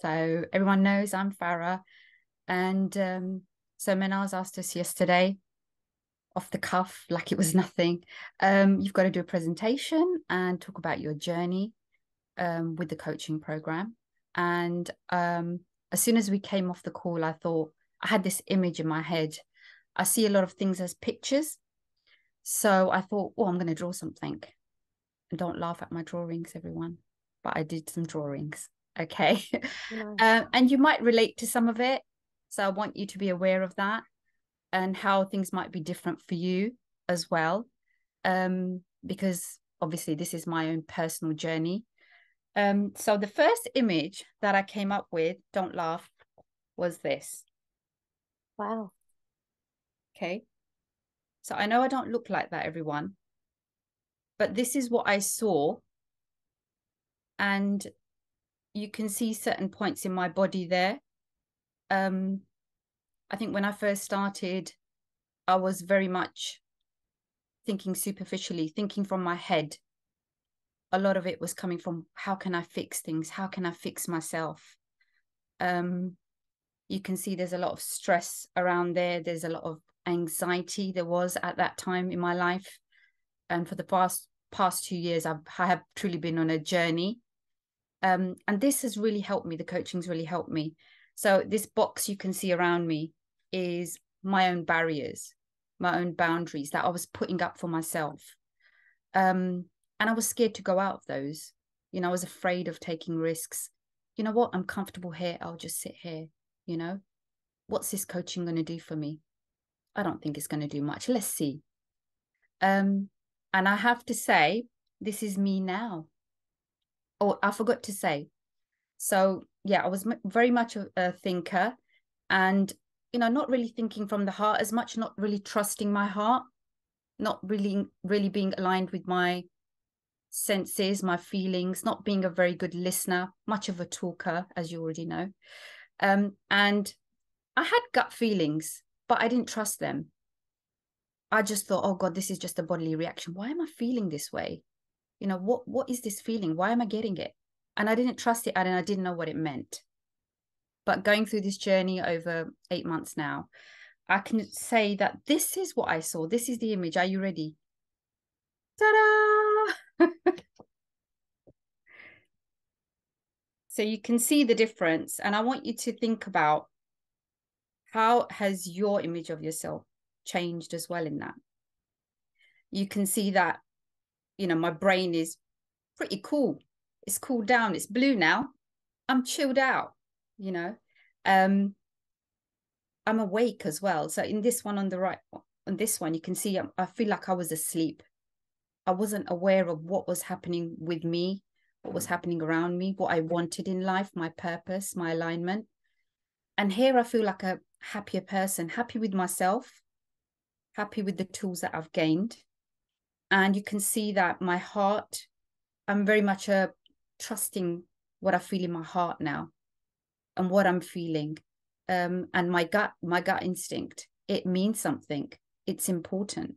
So everyone knows I'm Farah. And um, so Mahnaz asked us yesterday, off the cuff, like it was nothing. Um, you've got to do a presentation and talk about your journey um, with the coaching program. And um, as soon as we came off the call, I thought I had this image in my head. I see a lot of things as pictures. So I thought, oh, I'm going to draw something. And don't laugh at my drawings, everyone. But I did some drawings. Okay. um, and you might relate to some of it. So I want you to be aware of that and how things might be different for you as well. Um, because obviously, this is my own personal journey. Um, so the first image that I came up with, don't laugh, was this. Wow. Okay. So I know I don't look like that, everyone, but this is what I saw. And you can see certain points in my body there. Um, I think when I first started, I was very much thinking superficially, thinking from my head. A lot of it was coming from how can I fix things? How can I fix myself? Um, you can see there's a lot of stress around there. There's a lot of anxiety there was at that time in my life. And for the past past two years, I've, I have truly been on a journey um, and this has really helped me. The coaching's really helped me. So this box you can see around me is my own barriers, my own boundaries that I was putting up for myself. Um, and I was scared to go out of those. You know, I was afraid of taking risks. You know what? I'm comfortable here. I'll just sit here. You know, what's this coaching going to do for me? I don't think it's going to do much. Let's see. Um, and I have to say, this is me now oh, I forgot to say. So yeah, I was very much a, a thinker, and you know, not really thinking from the heart as much, not really trusting my heart, not really really being aligned with my senses, my feelings, not being a very good listener, much of a talker, as you already know. Um, and I had gut feelings, but I didn't trust them. I just thought, oh God, this is just a bodily reaction. Why am I feeling this way? You know what what is this feeling? Why am i getting it? And i didn't trust it and i didn't know what it meant. But going through this journey over eight months now i can say that this is what i saw. This is the image. Are you ready? Ta-da! So you can see the difference and i want you to think about how has your image of yourself changed as well in that. You can see that you know, my brain is pretty cool. It's cooled down. It's blue now. I'm chilled out, you know. Um, I'm awake as well. So in this one on the right, on this one, you can see I'm, I feel like I was asleep. I wasn't aware of what was happening with me, what was happening around me, what I wanted in life, my purpose, my alignment. And here I feel like a happier person, happy with myself, happy with the tools that I've gained, and you can see that my heart i'm very much a uh, trusting what i feel in my heart now and what i'm feeling. Um, and my gut my gut instinct it means something. It's important.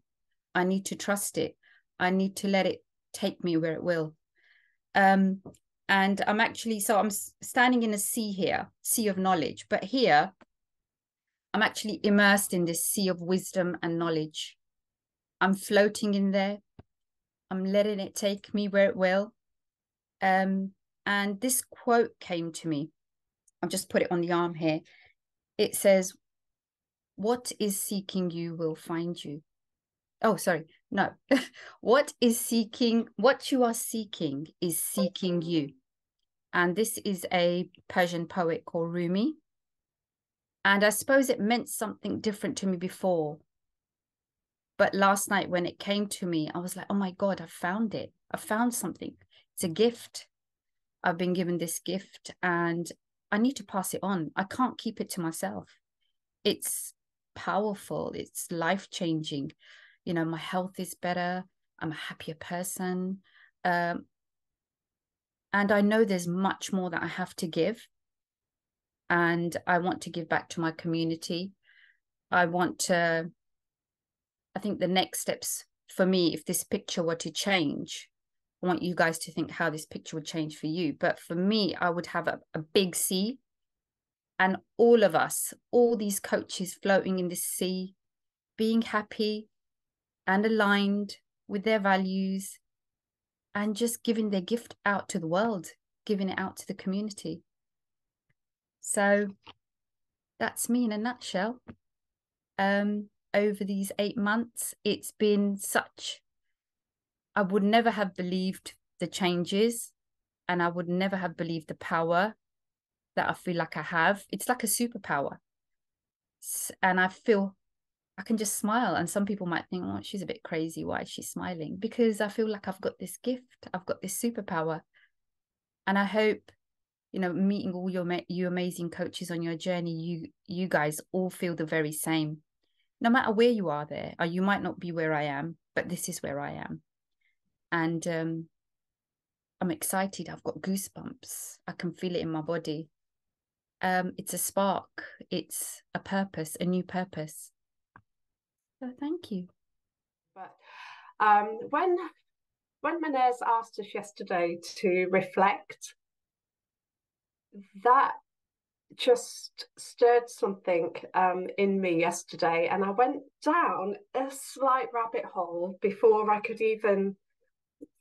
I need to trust it. I need to let it take me where it will. Um, and i'm actually so i'm standing in a sea here sea of knowledge. But here i'm actually immersed in this sea of wisdom and knowledge. I'm floating in there. I'm letting it take me where it will. Um, and this quote came to me. I've just put it on the arm here. It says, What is seeking you will find you. Oh, sorry. No. what is seeking, what you are seeking is seeking you. And this is a Persian poet called Rumi. And I suppose it meant something different to me before but last night when it came to me, I was like, oh my God, I found it. I found something. It's a gift. I've been given this gift and I need to pass it on. I can't keep it to myself. It's powerful, it's life changing. You know, my health is better. I'm a happier person. Um, and I know there's much more that I have to give. And I want to give back to my community. I want to I think the next steps for me, if this picture were to change, I want you guys to think how this picture would change for you. But for me, I would have a, a big sea and all of us, all these coaches floating in this sea, being happy and aligned with their values and just giving their gift out to the world, giving it out to the community. So that's me in a nutshell. Um, over these eight months, it's been such, I would never have believed the changes and I would never have believed the power that I feel like I have. It's like a superpower. And I feel I can just smile. And some people might think, oh, she's a bit crazy. Why is she smiling? Because I feel like I've got this gift, I've got this superpower. And I hope, you know, meeting all your you amazing coaches on your journey, you you guys all feel the very same. No matter where you are there, or you might not be where I am, but this is where I am. And um I'm excited. I've got goosebumps. I can feel it in my body. Um, it's a spark, it's a purpose, a new purpose so thank you. But um, when when Mahnaz asked us yesterday to reflect, that just stirred something um, in me yesterday, and I went down a slight rabbit hole before I could even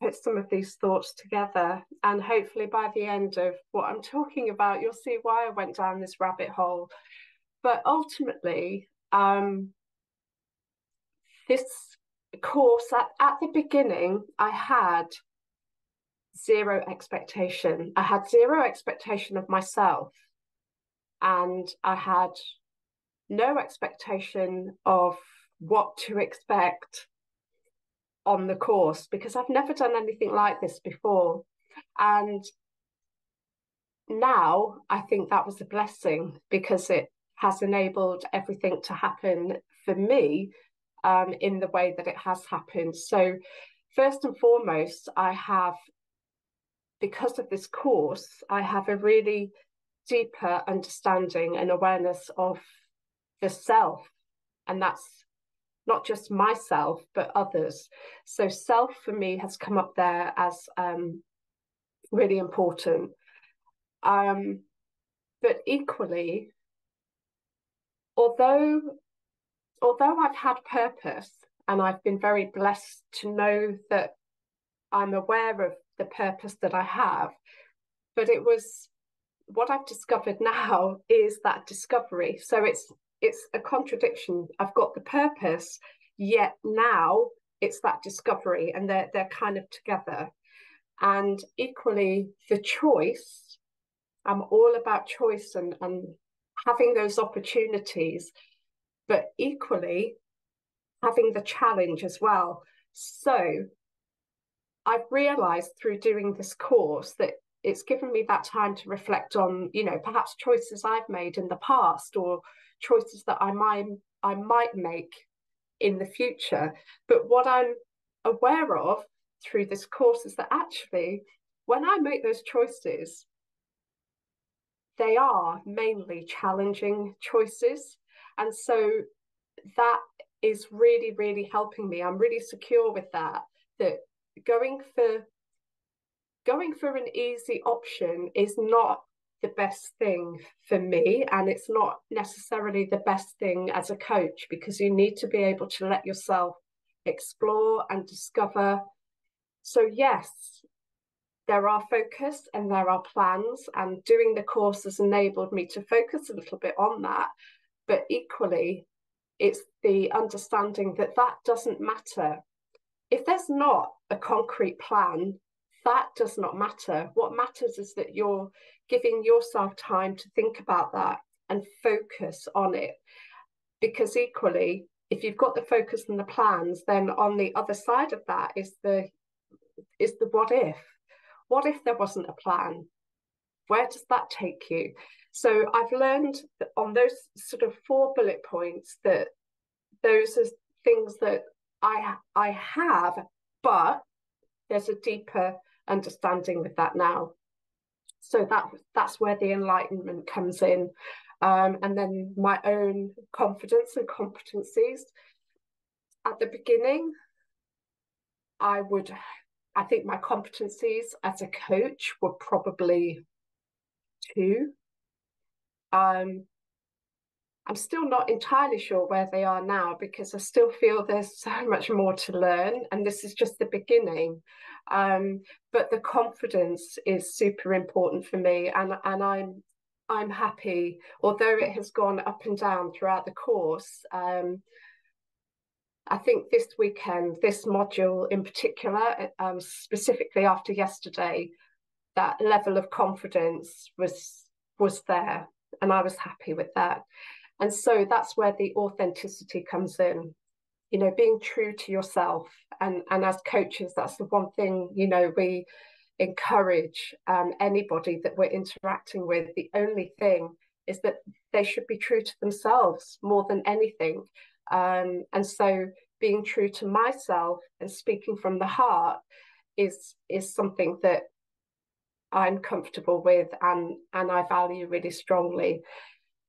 put some of these thoughts together. And hopefully, by the end of what I'm talking about, you'll see why I went down this rabbit hole. But ultimately, um, this course at, at the beginning i had zero expectation i had zero expectation of myself and i had no expectation of what to expect on the course because i've never done anything like this before and now i think that was a blessing because it has enabled everything to happen for me um, in the way that it has happened. So, first and foremost, I have, because of this course, I have a really deeper understanding and awareness of the self. And that's not just myself, but others. So, self for me has come up there as um, really important. Um, but equally, although although I've had purpose and I've been very blessed to know that I'm aware of the purpose that I have, but it was what I've discovered now is that discovery. So it's it's a contradiction. I've got the purpose, yet now it's that discovery, and they're they're kind of together. And equally, the choice. I'm all about choice and and having those opportunities but equally having the challenge as well. So I've realized through doing this course that it's given me that time to reflect on, you know, perhaps choices I've made in the past or choices that I might I might make in the future. But what I'm aware of through this course is that actually when I make those choices, they are mainly challenging choices. And so that is really, really helping me. I'm really secure with that. That going for going for an easy option is not the best thing for me and it's not necessarily the best thing as a coach because you need to be able to let yourself explore and discover so yes there are focus and there are plans and doing the course has enabled me to focus a little bit on that but equally, it's the understanding that that doesn't matter. If there's not a concrete plan, that does not matter. What matters is that you're giving yourself time to think about that and focus on it. Because equally, if you've got the focus and the plans, then on the other side of that is the is the what if. What if there wasn't a plan? Where does that take you? So I've learned on those sort of four bullet points that those are things that I I have, but there's a deeper understanding with that now. So that that's where the enlightenment comes in, um, and then my own confidence and competencies. At the beginning, I would I think my competencies as a coach were probably two. Um, I'm still not entirely sure where they are now because I still feel there's so much more to learn, and this is just the beginning. Um, but the confidence is super important for me, and and I'm I'm happy, although it has gone up and down throughout the course. Um, I think this weekend, this module in particular, um, specifically after yesterday, that level of confidence was was there, and I was happy with that. And so that's where the authenticity comes in. You know, being true to yourself, and and as coaches, that's the one thing you know we encourage um, anybody that we're interacting with. The only thing is that they should be true to themselves more than anything. Um, and so being true to myself and speaking from the heart is is something that I'm comfortable with and and I value really strongly.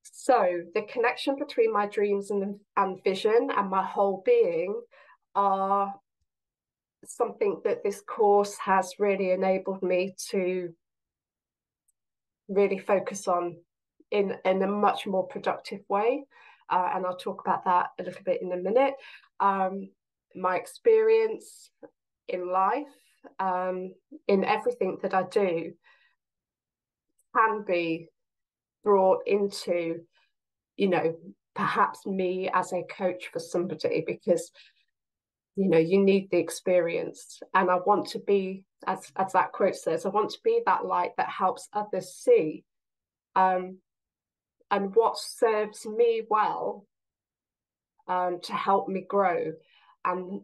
So the connection between my dreams and and vision and my whole being are something that this course has really enabled me to really focus on in in a much more productive way uh, and I'll talk about that a little bit in a minute. Um, my experience in life, um, in everything that I do, can be brought into, you know, perhaps me as a coach for somebody because you know you need the experience and i want to be as as that quote says i want to be that light that helps others see um and what serves me well um, to help me grow. And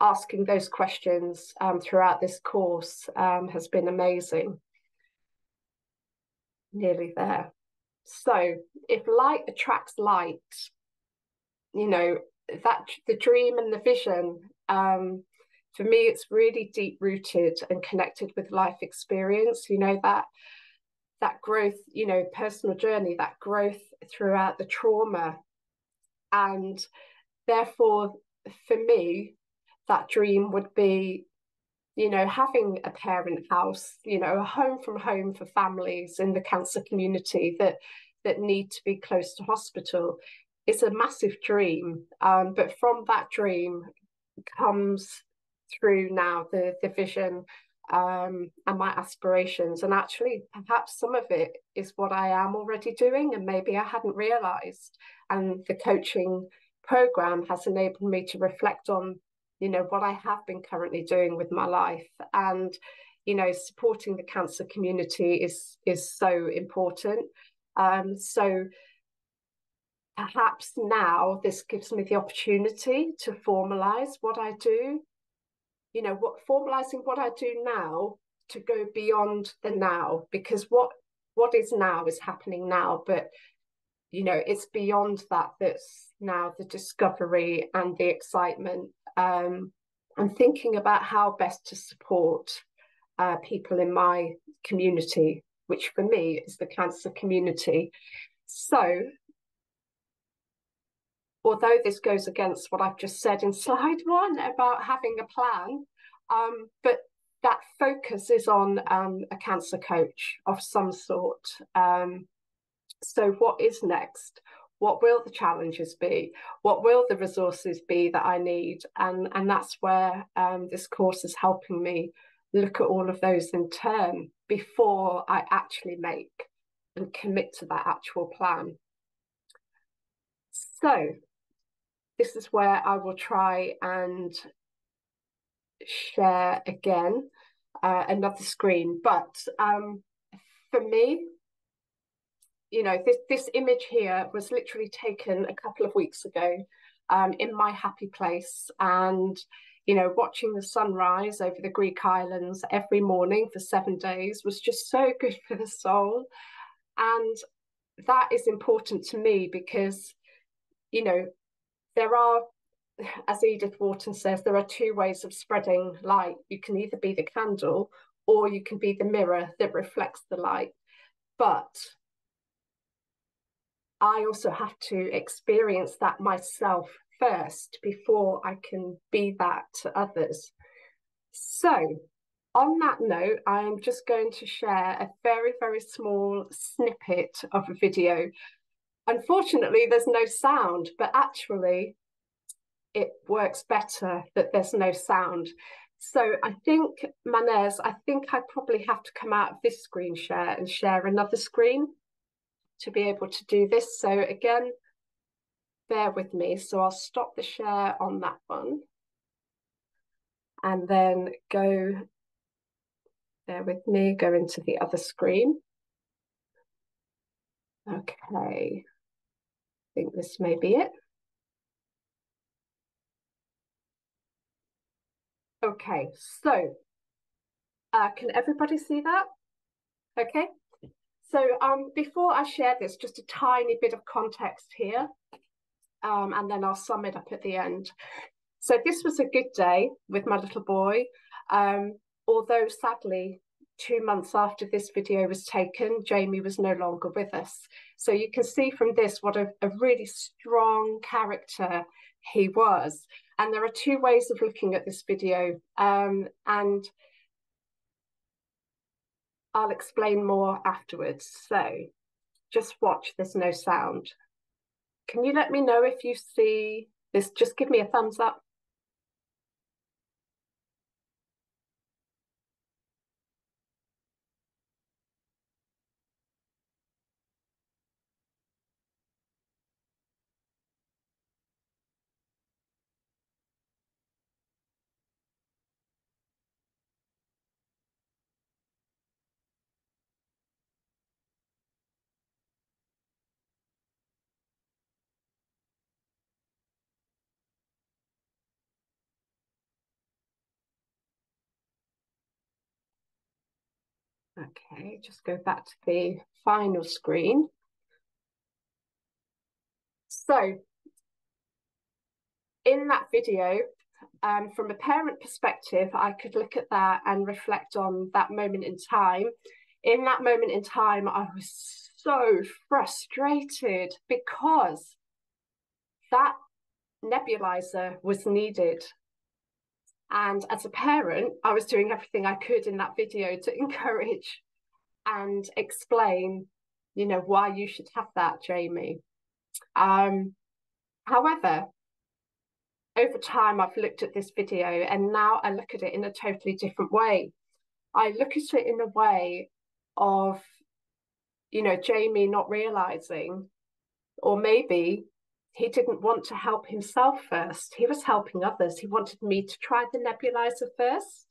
asking those questions um, throughout this course um, has been amazing. Nearly there. So, if light attracts light, you know, that the dream and the vision, um, for me, it's really deep rooted and connected with life experience. You know, that that growth, you know, personal journey, that growth throughout the trauma. And therefore, for me, that dream would be, you know, having a parent house, you know, a home from home for families in the cancer community that that need to be close to hospital. It's a massive dream. Um, but from that dream comes through now the the vision um, and my aspirations. And actually, perhaps some of it is what I am already doing, and maybe I hadn't realized. And the coaching program has enabled me to reflect on, you know, what I have been currently doing with my life. And, you know, supporting the cancer community is is so important. Um, so perhaps now this gives me the opportunity to formalize what I do. You know what formalizing what i do now to go beyond the now because what what is now is happening now but you know it's beyond that that's now the discovery and the excitement. Um and thinking about how best to support uh, people in my community which for me is the cancer community. So although this goes against what I've just said in slide one about having a plan, um, but that focus is on um, a cancer coach of some sort. Um, so, what is next? What will the challenges be? What will the resources be that I need? And, and that's where um, this course is helping me look at all of those in turn before I actually make and commit to that actual plan. So, this is where I will try and share again uh, another screen. But um, for me, you know, this, this image here was literally taken a couple of weeks ago um, in my happy place. And, you know, watching the sunrise over the Greek islands every morning for seven days was just so good for the soul. And that is important to me because, you know, there are, as Edith Wharton says, there are two ways of spreading light. You can either be the candle or you can be the mirror that reflects the light. But I also have to experience that myself first before I can be that to others. So, on that note, I am just going to share a very, very small snippet of a video. Unfortunately, there's no sound, but actually, it works better that there's no sound. So I think, Mahnaz, I think I probably have to come out of this screen share and share another screen to be able to do this. So again, bear with me. So I'll stop the share on that one and then go, bear with me, go into the other screen. Okay, I think this may be it. Okay, so uh, can everybody see that? Okay, so um, before I share this, just a tiny bit of context here, um, and then I'll sum it up at the end. So this was a good day with my little boy, um, although sadly, two months after this video was taken, Jamie was no longer with us. So you can see from this what a, a really strong character he was. And there are two ways of looking at this video. Um, and I'll explain more afterwards. So just watch, there's no sound. Can you let me know if you see this? Just give me a thumbs up. Okay, just go back to the final screen. So in that video, um, from a parent perspective, I could look at that and reflect on that moment in time. In that moment in time, I was so frustrated because that nebulizer was needed and as a parent, I was doing everything I could in that video to encourage and explain, you know, why you should have that, Jamie. Um, however, over time, I've looked at this video and now I look at it in a totally different way. I look at it in a way of, you know, Jamie not realizing, or maybe he didn't want to help himself first. He was helping others. He wanted me to try the nebulizer first.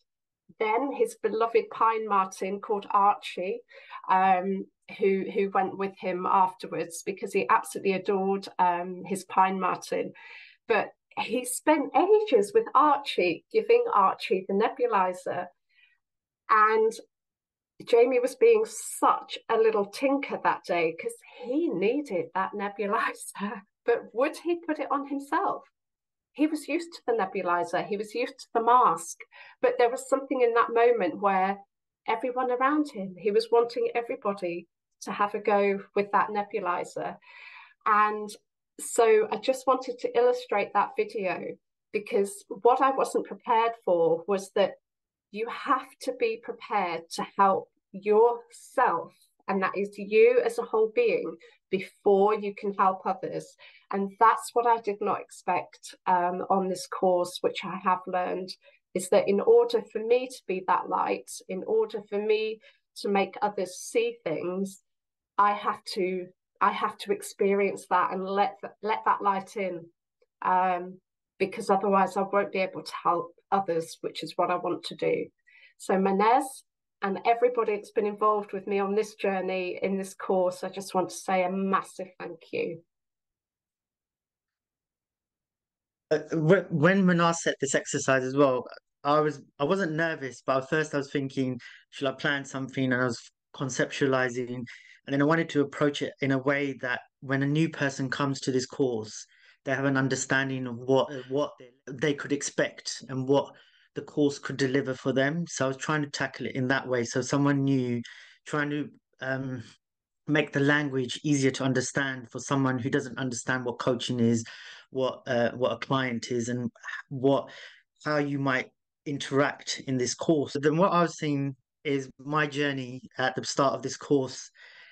Then his beloved pine marten called Archie, um, who who went with him afterwards because he absolutely adored um, his pine marten. But he spent ages with Archie, giving Archie the nebulizer. And Jamie was being such a little tinker that day because he needed that nebulizer. But would he put it on himself? He was used to the nebulizer, he was used to the mask, but there was something in that moment where everyone around him, he was wanting everybody to have a go with that nebulizer. And so I just wanted to illustrate that video because what I wasn't prepared for was that you have to be prepared to help yourself, and that is you as a whole being, before you can help others. And that's what I did not expect um, on this course, which I have learned is that in order for me to be that light, in order for me to make others see things, I have to I have to experience that and let let that light in, um, because otherwise I won't be able to help others, which is what I want to do. So Mahnaz, and everybody that's been involved with me on this journey in this course, I just want to say a massive thank you. Uh, when Mahnaz set this exercise as well, I was I wasn't nervous, but at first I was thinking, should I plan something? And I was conceptualizing, and then I wanted to approach it in a way that when a new person comes to this course, they have an understanding of what what they could expect and what the course could deliver for them. So I was trying to tackle it in that way. So someone new, trying to um, make the language easier to understand for someone who doesn't understand what coaching is, what uh, what a client is, and what how you might interact in this course. Then what I was seeing is my journey at the start of this course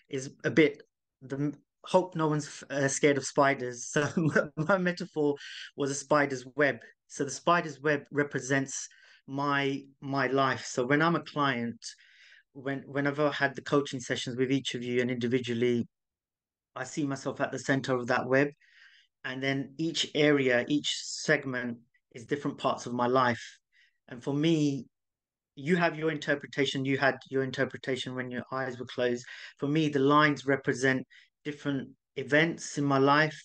is a bit the hope no one's uh, scared of spiders. So my metaphor was a spider's web. So the spider's web represents my my life. So when I'm a client, when whenever I had the coaching sessions with each of you and individually, I see myself at the center of that web. And then each area, each segment is different parts of my life. And for me, you have your interpretation, you had your interpretation when your eyes were closed. For me, the lines represent different events in my life,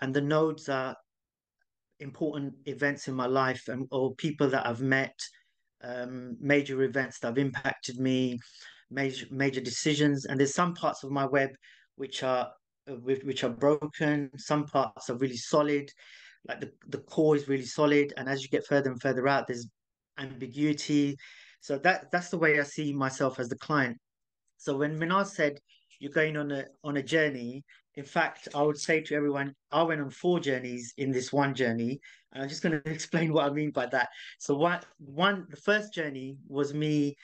and the nodes are important events in my life and or people that I've met, um, major events that have impacted me, major major decisions. And there's some parts of my web which are uh, which are broken. Some parts are really solid, like the the core is really solid. And as you get further and further out, there's ambiguity. So that that's the way I see myself as the client. So when Mahnaz said you're going on a on a journey, in fact, I would say to everyone, I went on four journeys in this one journey, and I'm just going to explain what I mean by that. So one one the first journey was me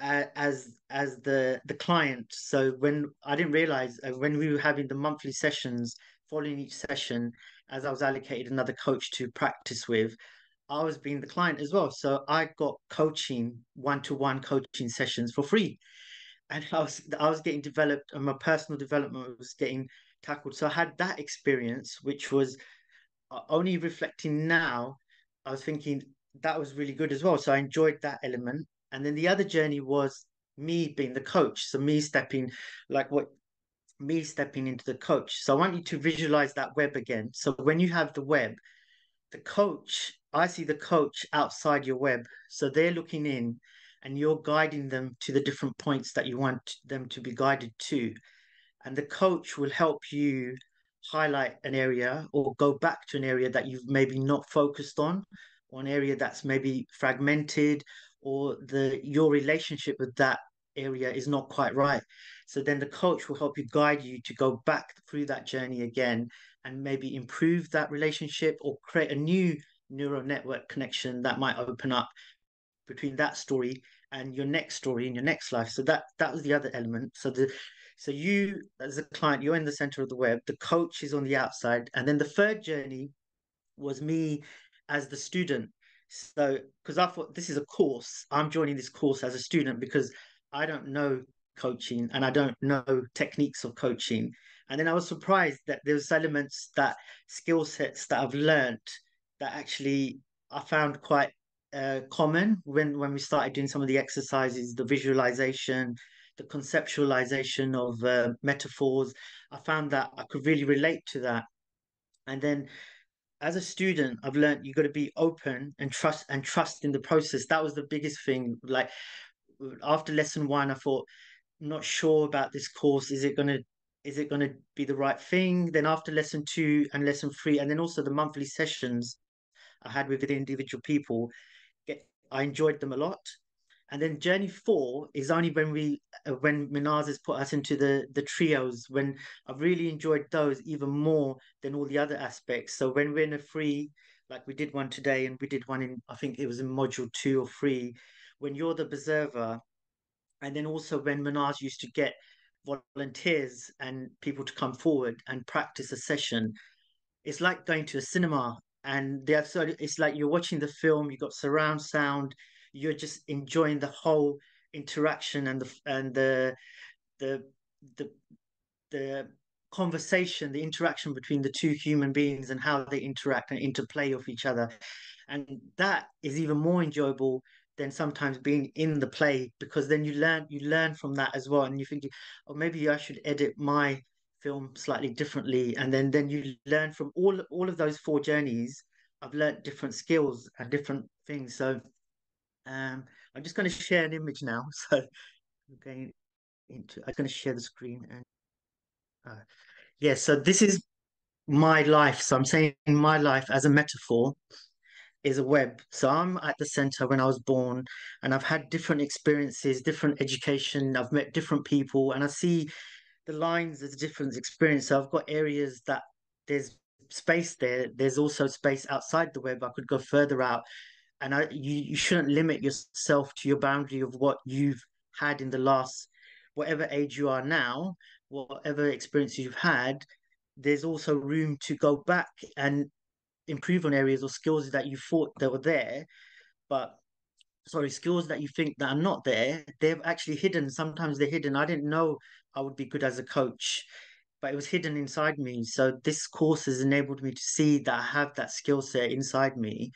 uh, as as the the client. So when I didn't realize uh, when we were having the monthly sessions, following each session, as I was allocated another coach to practice with, I was being the client as well. So I got coaching, one to one coaching sessions for free. And I was I was getting developed and my personal development was getting tackled. So I had that experience, which was uh, only reflecting now, I was thinking that was really good as well. So I enjoyed that element. And then the other journey was me being the coach. So me stepping like what me stepping into the coach. So I want you to visualize that web again. So when you have the web, the coach, I see the coach outside your web. So they're looking in and you're guiding them to the different points that you want them to be guided to. And the coach will help you highlight an area or go back to an area that you've maybe not focused on, or an area that's maybe fragmented, or the your relationship with that area is not quite right. So then the coach will help you guide you to go back through that journey again and maybe improve that relationship or create a new neural network connection that might open up between that story and your next story in your next life. So that that was the other element. So the so you as a client, you're in the center of the web, the coach is on the outside, and then the third journey was me as the student. So because I thought this is a course, I'm joining this course as a student because I don't know coaching and I don't know techniques of coaching. And then I was surprised that there's elements that skill sets that I've learned that actually I found quite uh, common when when we started doing some of the exercises, the visualization, the conceptualization of uh, metaphors. I found that I could really relate to that. And then as a student, I've learned you got to be open and trust and trust in the process. That was the biggest thing. Like after lesson one, I thought, I'm not sure about this course. Is it gonna is it gonna be the right thing? Then after lesson two and lesson three, and then also the monthly sessions I had with the individual people, I enjoyed them a lot. And then journey four is only when we uh, when Mahnaz has put us into the the trios when I've really enjoyed those even more than all the other aspects. So when we're in a free, like we did one today, and we did one in I think it was in module two or three, when you're the observer, and then also when Mahnaz used to get volunteers and people to come forward and practice a session, it's like going to a cinema and they have so it's like you're watching the film, you've got surround sound you're just enjoying the whole interaction and the and the the the the conversation, the interaction between the two human beings and how they interact and interplay of each other. And that is even more enjoyable than sometimes being in the play because then you learn you learn from that as well. And you think, oh, maybe I should edit my film slightly differently. And then then you learn from all all of those four journeys. I've learned different skills and different things. So um, I'm just going to share an image now. So I'm going into, I'm going to share the screen and uh, yeah, so this is my life. So I'm saying my life as a metaphor is a web. So I'm at the center when I was born and I've had different experiences, different education. I've met different people and I see the lines as different experience. So I've got areas that there's space there. There's also space outside the web. I could go further out and I you, you shouldn't limit yourself to your boundary of what you've had in the last whatever age you are now, whatever experience you've had, there's also room to go back and improve on areas or skills that you thought that were there, but sorry, skills that you think that are not there, they're actually hidden. Sometimes they're hidden. I didn't know I would be good as a coach, but it was hidden inside me. So this course has enabled me to see that I have that skill set inside me.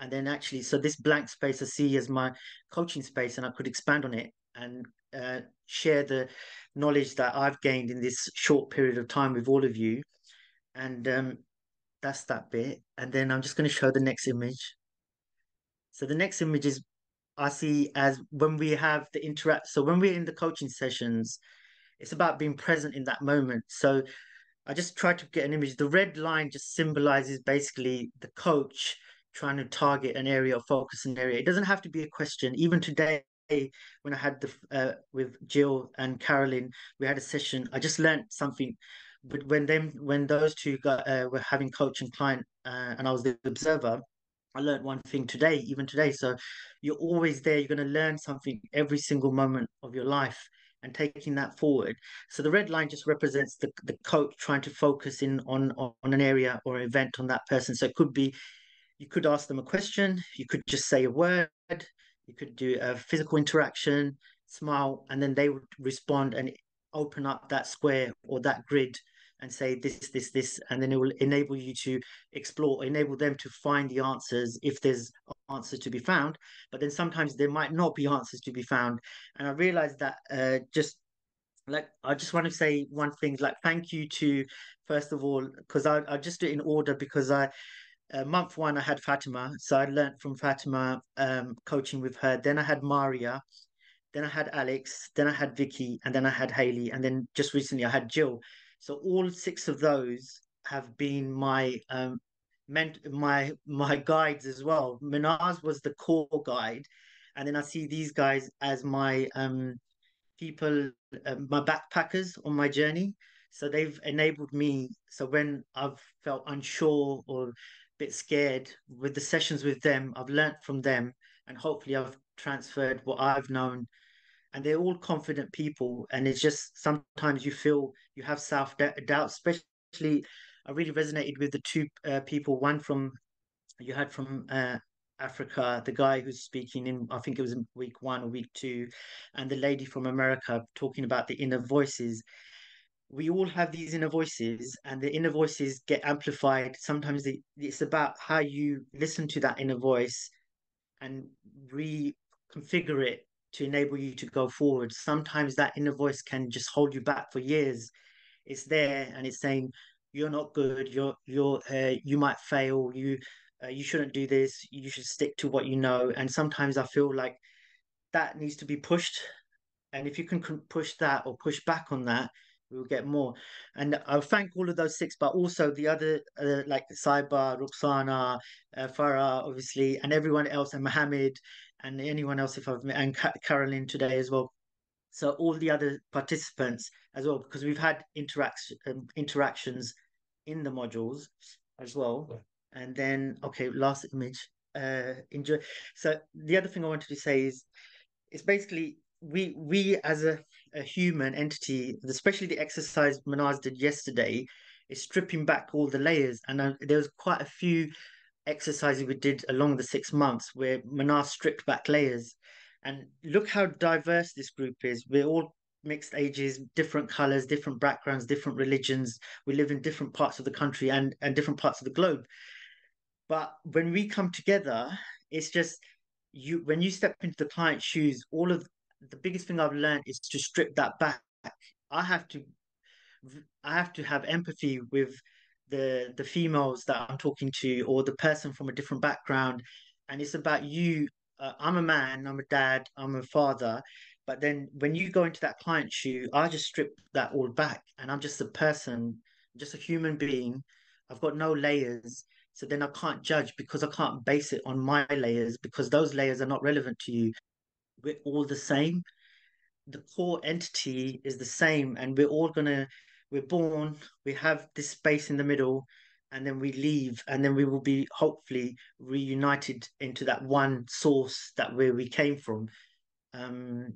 And then actually, so this blank space I see as my coaching space, and I could expand on it and uh, share the knowledge that I've gained in this short period of time with all of you. And um, that's that bit. And then I'm just going to show the next image. So the next image is I see as when we have the interact. So when we're in the coaching sessions, it's about being present in that moment. So I just try to get an image. The red line just symbolizes basically the coach trying to target an area of focus, an area. It doesn't have to be a question. Even today, when I had the uh, with Jill and Carolyn, we had a session. I just learned something. But when them when those two got uh, were having coach and client, uh, and I was the observer, I learned one thing today, even today. So you're always there. You're going to learn something every single moment of your life and taking that forward. So the red line just represents the, the coach trying to focus in on, on an area or event on that person. So it could be, you could ask them a question, you could just say a word, you could do a physical interaction, smile, and then they would respond and open up that square or that grid and say this, this, this, and then it will enable you to explore, enable them to find the answers if there's answers to be found. But then sometimes there might not be answers to be found. And I realized that uh, just like I just want to say one thing, like thank you to first of all, because I I just do it in order because I uh, month one I had Fatima, so I learned from Fatima um, coaching with her. Then I had Maria, then I had Alex, then I had Vicky, and then I had Haley, and then just recently I had Jill. So all six of those have been my um, meant my my guides as well. Mahnaz was the core guide, and then I see these guys as my um, people, uh, my backpackers on my journey. So they've enabled me. So when I've felt unsure or bit scared with the sessions with them, I've learnt from them, and hopefully I've transferred what I've known. And they're all confident people. And it's just sometimes you feel you have self doubt especially i really resonated with the two uh, people. One from you had from uh, africa the guy who's speaking in i think it was in week one or week two and the lady from america talking about the inner voices we all have these inner voices and the inner voices get amplified sometimes it's about how you listen to that inner voice and reconfigure it to enable you to go forward. Sometimes that inner voice can just hold you back for years. It's there and it's saying you're not good. You're you're uh, you might fail. You uh, you shouldn't do this. You should stick to what you know. And sometimes I feel like that needs to be pushed. And if you can push that or push back on that, we will get more. And I thank all of those six, but also the other, uh, like Saiba, Ruxana, uh, Farah, obviously, and everyone else, and Mohammed, and anyone else if I've met, and Carolyn today as well. So all the other participants as well, because we've had interaction um, interactions in the modules as well. And then okay, last image. Uh, enjoy. So the other thing I wanted to say is, it's basically we we as a, a human entity, especially the exercise Mahnaz did yesterday, is stripping back all the layers. And uh, there was quite a few exercises we did along the six months where Mahnaz stripped back layers. And look how diverse this group is. We're all mixed ages, different colors, different backgrounds, different religions. We live in different parts of the country and, and different parts of the globe. But when we come together, it's just you when you step into the client's shoes, all of the biggest thing I've learned is to strip that back. I have to I have to have empathy with the the females that I'm talking to or the person from a different background. And it's about you. Uh, I'm a man I'm a dad I'm a father. But then when you go into that client shoe I just strip that all back. And I'm just a person just a human being. I've got no layers. So then I can't judge because I can't base it on my layers because those layers are not relevant to you we're all the same. The core entity is the same and we're all going to we're born, we have this space in the middle, and then we leave and then we will be hopefully reunited into that one source that where we came from. Um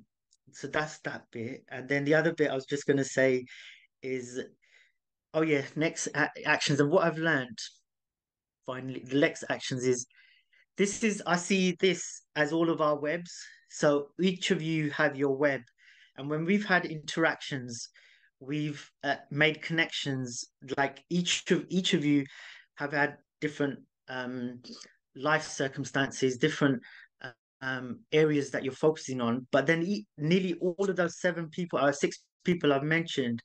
so that's that bit. And then the other bit i was just going to say is oh yeah next actions and what i've learned finally the next actions is this is i see this as all of our webs so each of you have your web. And when we've had interactions we've uh, made connections like each of each of you have had different um, life circumstances different uh, um, areas that you're focusing on. But then e- nearly all of those seven people or uh, six people i've mentioned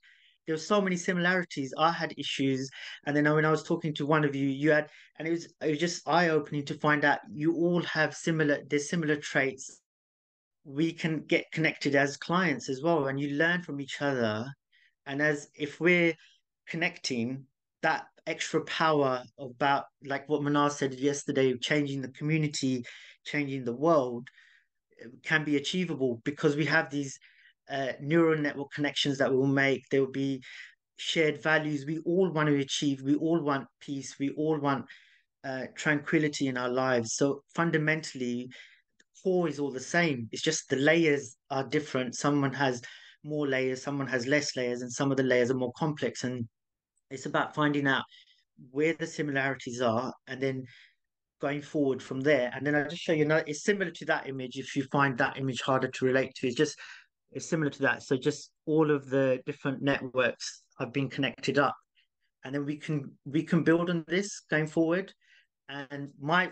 there were so many similarities. I had issues. And then when i was talking to one of you you had and it was it was just eye-opening to find out you all have similar there's similar traits we can get connected as clients as well and you learn from each other and as if we're connecting that extra power about like what Mahnaz said yesterday, changing the community, changing the world can be achievable because we have these uh, neural network connections that we'll make. There will be shared values we all want to achieve. We all want peace. We all want uh, tranquility in our lives. So fundamentally, core is all the same. It's just the layers are different. Someone has more layers, someone has less layers, and some of the layers are more complex. And it's about finding out where the similarities are and then going forward from there. And then I'll just show you, another, it's similar to that image. If you find that image harder to relate to, it's just, it's similar to that. So just all of the different networks have been connected up. And then we can we can build on this going forward. And my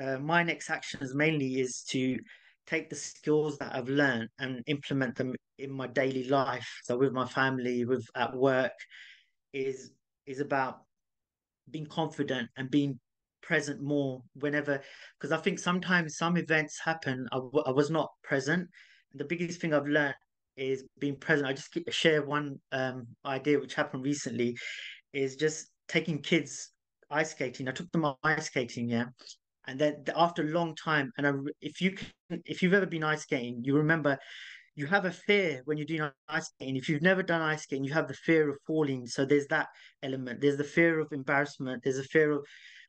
uh, my next actions mainly is to take the skills that I've learned and implement them in my daily life. So with my family, with at work, is is about being confident and being present more whenever because I think sometimes some events happen I, I was not present. The biggest thing I've learned is being present. I just share one um, idea which happened recently is just taking kids ice skating. I took them ice skating, yeah, and then after a long time and I, if you can, if you've ever been ice skating you remember you have a fear when you're doing ice skating. If you've never done ice skating you have the fear of falling. So there's that element. There's the fear of embarrassment. There's a fear of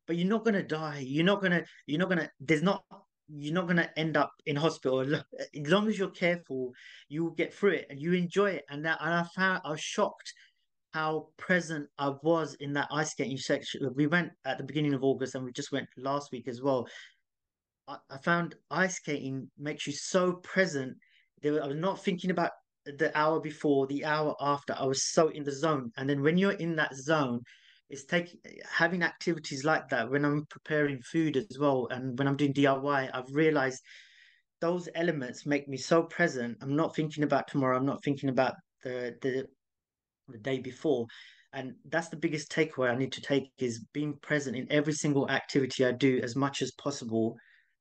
but you're not going to die. You're not going to you're not going to there's not you're not going to end up in hospital. As long as you're careful you will get through it and you enjoy it. And that and i found i was shocked how present I was in that ice skating section. We went at the beginning of August and we just went last week as well. I, I found ice skating makes you so present. There, I was not thinking about the hour before, the hour after. I was so in the zone. And then when you're in that zone, it's taking having activities like that when I'm preparing food as well and when I'm doing DIY, I've realized those elements make me so present. I'm not thinking about tomorrow. I'm not thinking about the the the day before. And that's the biggest takeaway i need to take is being present in every single activity i do as much as possible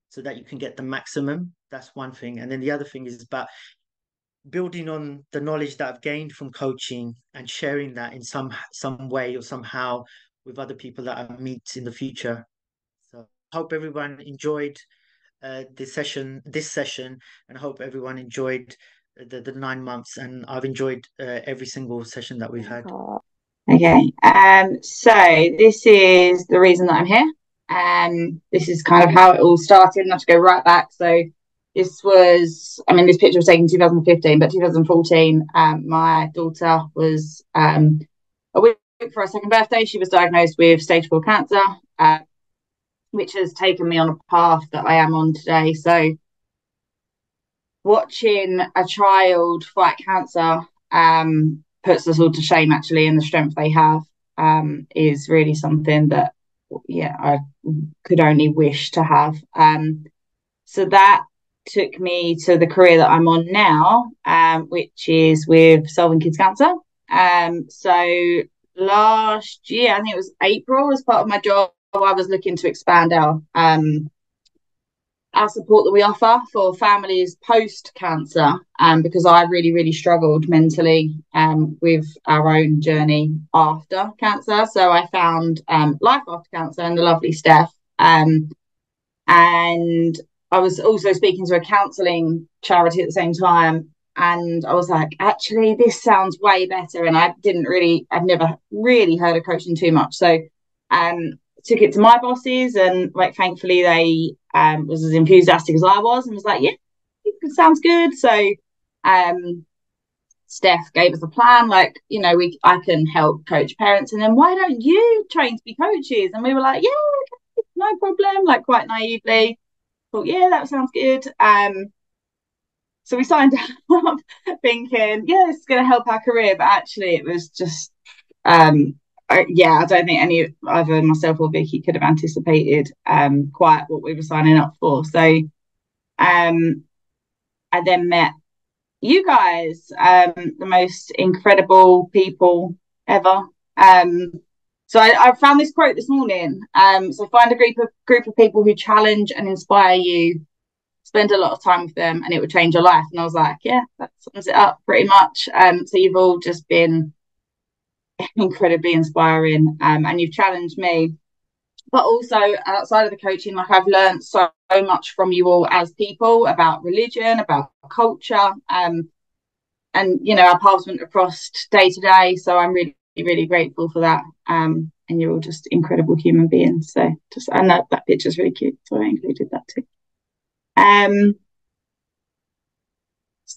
so that you can get the maximum. That's one thing. And then the other thing is about building on the knowledge that i've gained from coaching and sharing that in some some way or somehow with other people that i meet in the future. So hope everyone enjoyed uh, this session this session and I hope everyone enjoyed the, the nine months, and I've enjoyed uh, every single session that we've had. Okay, um, so this is the reason that I'm here. Um, this is kind of how it all started, not to go right back. So this was, I mean, this picture was taken in 2015, but 2014, um, my daughter was um, a week for her second birthday. She was diagnosed with stage four cancer, uh, which has taken me on a path that I am on today. So watching a child fight cancer um, puts us all to shame actually and the strength they have um, is really something that yeah i could only wish to have. Um, so that took me to the career that i'm on now um, which is with solving kids cancer. Um, so last year i think it was april as part of my job i was looking to expand our um, our support that we offer for families post cancer um, because I really, really struggled mentally um, with our own journey after cancer. So I found um, Life After Cancer and the lovely Steph. Um, and I was also speaking to a counselling charity at the same time. And I was like, actually, this sounds way better. And I didn't really, I've never really heard of coaching too much. So Um, took it to my bosses, and like thankfully they um was as enthusiastic as I was, and was like, "Yeah, it sounds good." So, um, Steph gave us a plan, like you know, we I can help coach parents, and then why don't you train to be coaches? And we were like, "Yeah, okay, no problem." Like quite naively, thought, "Yeah, that sounds good." Um, so we signed up thinking, yeah, this is going to help our career, but actually it was just, um, I, yeah, I don't think any either myself or Vicky could have anticipated um, quite what we were signing up for. So um, I then met you guys, um, the most incredible people ever. Um, so I, I, found this quote this morning. Um, so find a group of group of people who challenge and inspire you spend a lot of time with them and it would change your life. And I was like, yeah, that sums it up pretty much. Um, so you've all just been incredibly inspiring um, and you've challenged me. But also outside of the coaching, like I've learned so, so much from you all as people about religion, about culture. Um, and, you know, our paths went across day to day. So I'm really, really grateful for that. Um, and you're all just incredible human beings. So just, and that, that picture's really cute. So I included that too. Um,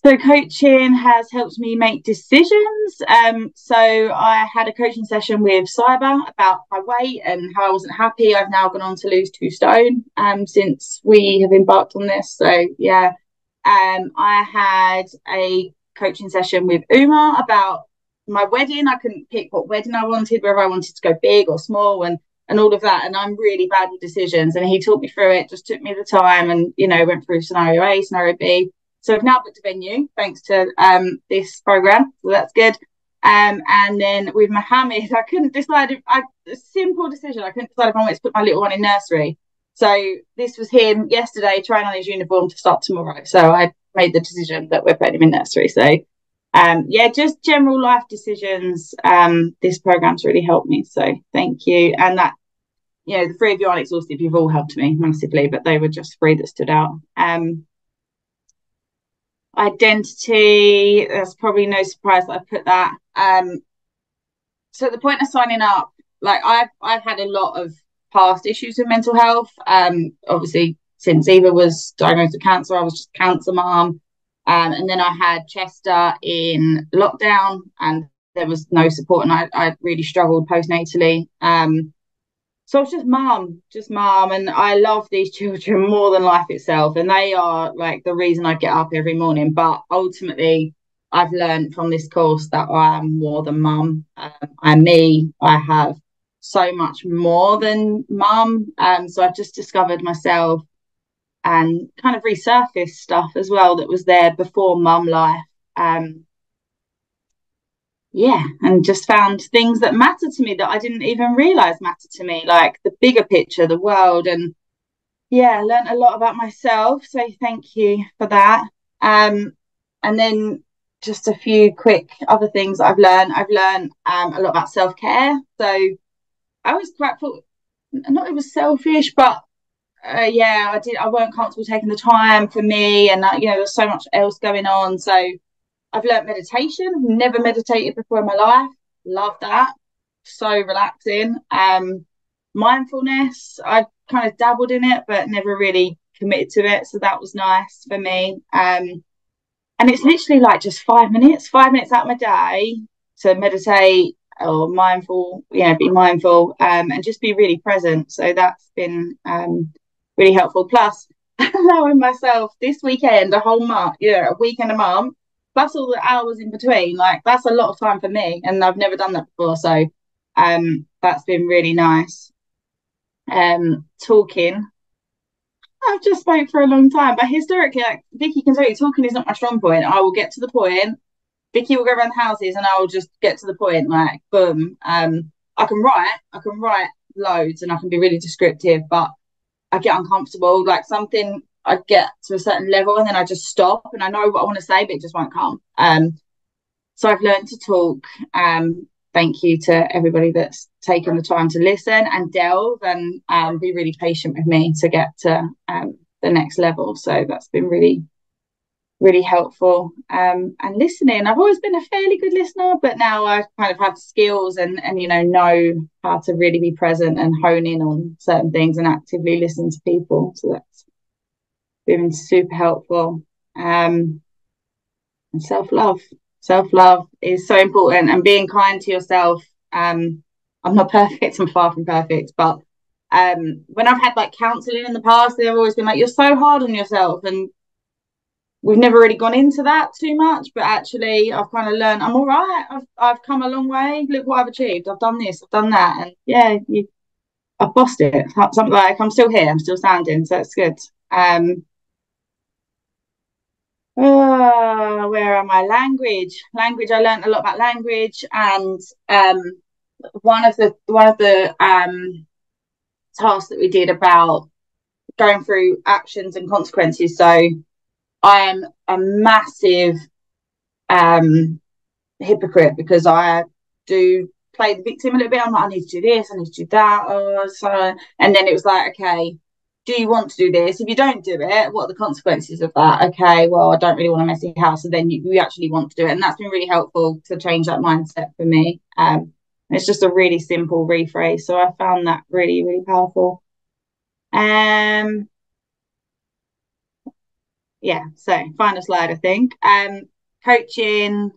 so coaching has helped me make decisions. Um, so I had a coaching session with Cyber about my weight and how I wasn't happy. I've now gone on to lose two stone um, since we have embarked on this. So yeah, um, I had a coaching session with Umar about my wedding. I couldn't pick what wedding I wanted, whether I wanted to go big or small, and and all of that. And I'm really bad with decisions. And he talked me through it, just took me the time and, you know, went through scenario A, scenario B. So I've now booked a venue thanks to um, this program. So that's good. Um, and then with Mohammed, I couldn't decide. If, I, a simple decision. I couldn't decide if I wanted to put my little one in nursery. So this was him yesterday trying on his uniform to start tomorrow. So I made the decision that we're putting him in nursery. So um, yeah, just general life decisions. Um, this program's really helped me. So thank you. And that you know, the three of you aren't exhaustive. You've all helped me massively, but they were just three that stood out. Um, identity. There's probably no surprise that I put that. Um, so at the point of signing up, like I've I've had a lot of past issues with mental health. Um, obviously since Eva was diagnosed with cancer, I was just cancer mom. Um, and then I had Chester in lockdown, and there was no support, and I, I really struggled postnatally. Um, so it's just mom, just mom. And I love these children more than life itself. And they are like the reason I get up every morning. But ultimately, I've learned from this course that I am more than mum. Um, I'm me. I have so much more than mum. Um, so I've just discovered myself and kind of resurfaced stuff as well that was there before mum life. Um, yeah, and just found things that matter to me that I didn't even realize matter to me, like the bigger picture, the world, and yeah, learned a lot about myself. So thank you for that. Um, and then just a few quick other things I've learned. I've learned um, a lot about self care. So I was quite not it was selfish, but uh, yeah, I did. I weren't comfortable taking the time for me, and uh, you know, there's so much else going on. So I've learned meditation. Never meditated before in my life. Love that. So relaxing. Um, mindfulness. I've kind of dabbled in it, but never really committed to it. So that was nice for me. Um, and it's literally like just five minutes, five minutes out of my day to meditate or mindful, know, be mindful um, and just be really present. So that's been um, really helpful. Plus, allowing myself this weekend, a whole month, know, a weekend a month plus all the hours in between, like that's a lot of time for me, and I've never done that before. So, um, that's been really nice. Um, talking. I've just spoke for a long time, but historically, like Vicky can tell you, talking is not my strong point. I will get to the point. Vicky will go around the houses, and I will just get to the point, like boom. Um, I can write, I can write loads, and I can be really descriptive, but I get uncomfortable. Like something I get to a certain level and then I just stop and I know what I want to say, but it just won't come. Um, so I've learned to talk. Um, thank you to everybody that's taken the time to listen and delve and um, be really patient with me to get to um, the next level. So that's been really, really helpful. Um, and listening, I've always been a fairly good listener, but now I kind of have skills and and you know know how to really be present and hone in on certain things and actively listen to people. So that's been super helpful. Um, and self love, self love is so important, and being kind to yourself. Um, I'm not perfect. I'm far from perfect, but um, when I've had like counselling in the past, they've always been like, "You're so hard on yourself," and we've never really gone into that too much. But actually, I've kind of learned I'm all right. I've I've come a long way. Look what I've achieved. I've done this. I've done that, and yeah, you, I've bossed it. Something like I'm still here. I'm still standing, so it's good. Um, uh, where am I? Language, language. I learned a lot about language, and um, one of the one of the um task that we did about going through actions and consequences. So I am a massive um, hypocrite because I do play the victim a little bit. I'm like, I need to do this, I need to do that. Oh, so and then it was like, okay, do you want to do this? If you don't do it, what are the consequences of that? Okay, well, I don't really want a messy house, and then you, you actually want to do it, and that's been really helpful to change that mindset for me. Um, it's just a really simple rephrase. So I found that really, really powerful. Um, yeah, so final slide, I think. Um, coaching.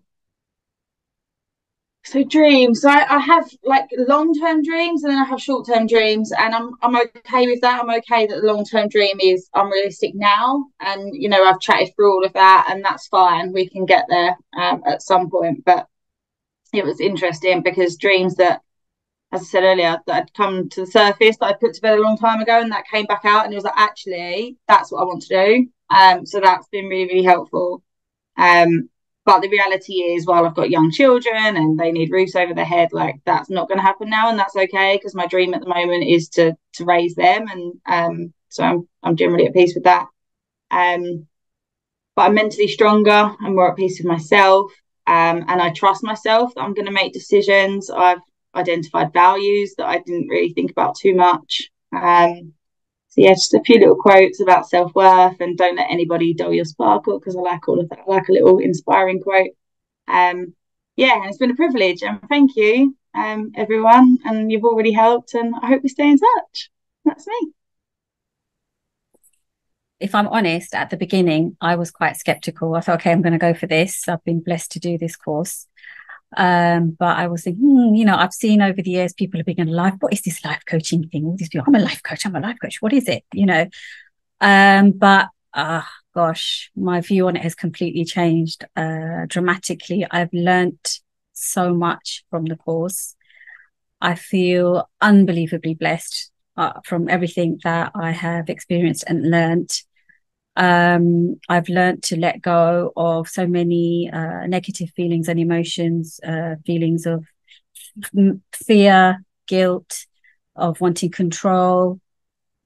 So dreams. So I, I have like long-term dreams and then I have short-term dreams and I'm I'm okay with that. I'm okay that the long-term dream is unrealistic now. And you know, I've chatted through all of that and that's fine. We can get there um, at some point. But it was interesting because dreams that, as I said earlier, that had come to the surface that I put to bed a long time ago, and that came back out, and it was like, actually, that's what I want to do. Um, so that's been really, really helpful. Um, but the reality is, while I've got young children and they need roofs over their head, like that's not going to happen now, and that's okay because my dream at the moment is to to raise them, and um, so I'm I'm generally at peace with that. Um, but I'm mentally stronger. I'm more at peace with myself um, and I trust myself that I'm going to make decisions. I've identified values that I didn't really think about too much. Um, so yeah, just a few little quotes about self worth and don't let anybody dull your sparkle because I like all of that. I like a little inspiring quote. Um, yeah, it's been a privilege and thank you, um, everyone. And you've already helped, and I hope we stay in touch. That's me if I'm honest, at the beginning, I was quite skeptical. I thought, okay, I'm going to go for this. I've been blessed to do this course. Um, but I was thinking, hmm, you know, I've seen over the years people been in life. What is this life coaching thing? All these people, I'm a life coach. I'm a life coach. What is it? You know, um, but uh, gosh, my view on it has completely changed uh, dramatically. I've learnt so much from the course. I feel unbelievably blessed uh, from everything that I have experienced and learnt um, I've learned to let go of so many uh, negative feelings and emotions, uh, feelings of fear, guilt, of wanting control.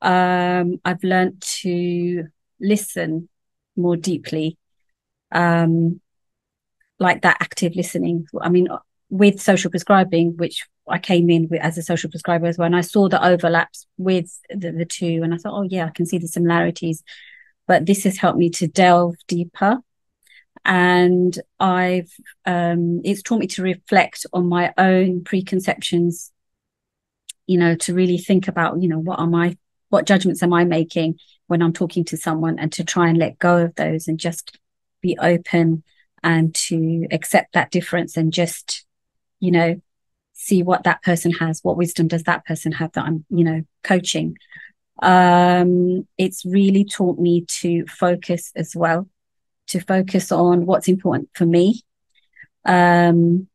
Um, I've learned to listen more deeply, um, like that active listening. I mean, with social prescribing, which I came in with as a social prescriber as well, and I saw the overlaps with the, the two, and I thought, oh yeah, I can see the similarities but this has helped me to delve deeper. And I've um, it's taught me to reflect on my own preconceptions, you know, to really think about, you know, what am I, what judgments am I making when I'm talking to someone, and to try and let go of those and just be open and to accept that difference and just, you know, see what that person has, what wisdom does that person have that I'm, you know, coaching um, it's really taught me to focus as well, to focus on what's important for me. Um,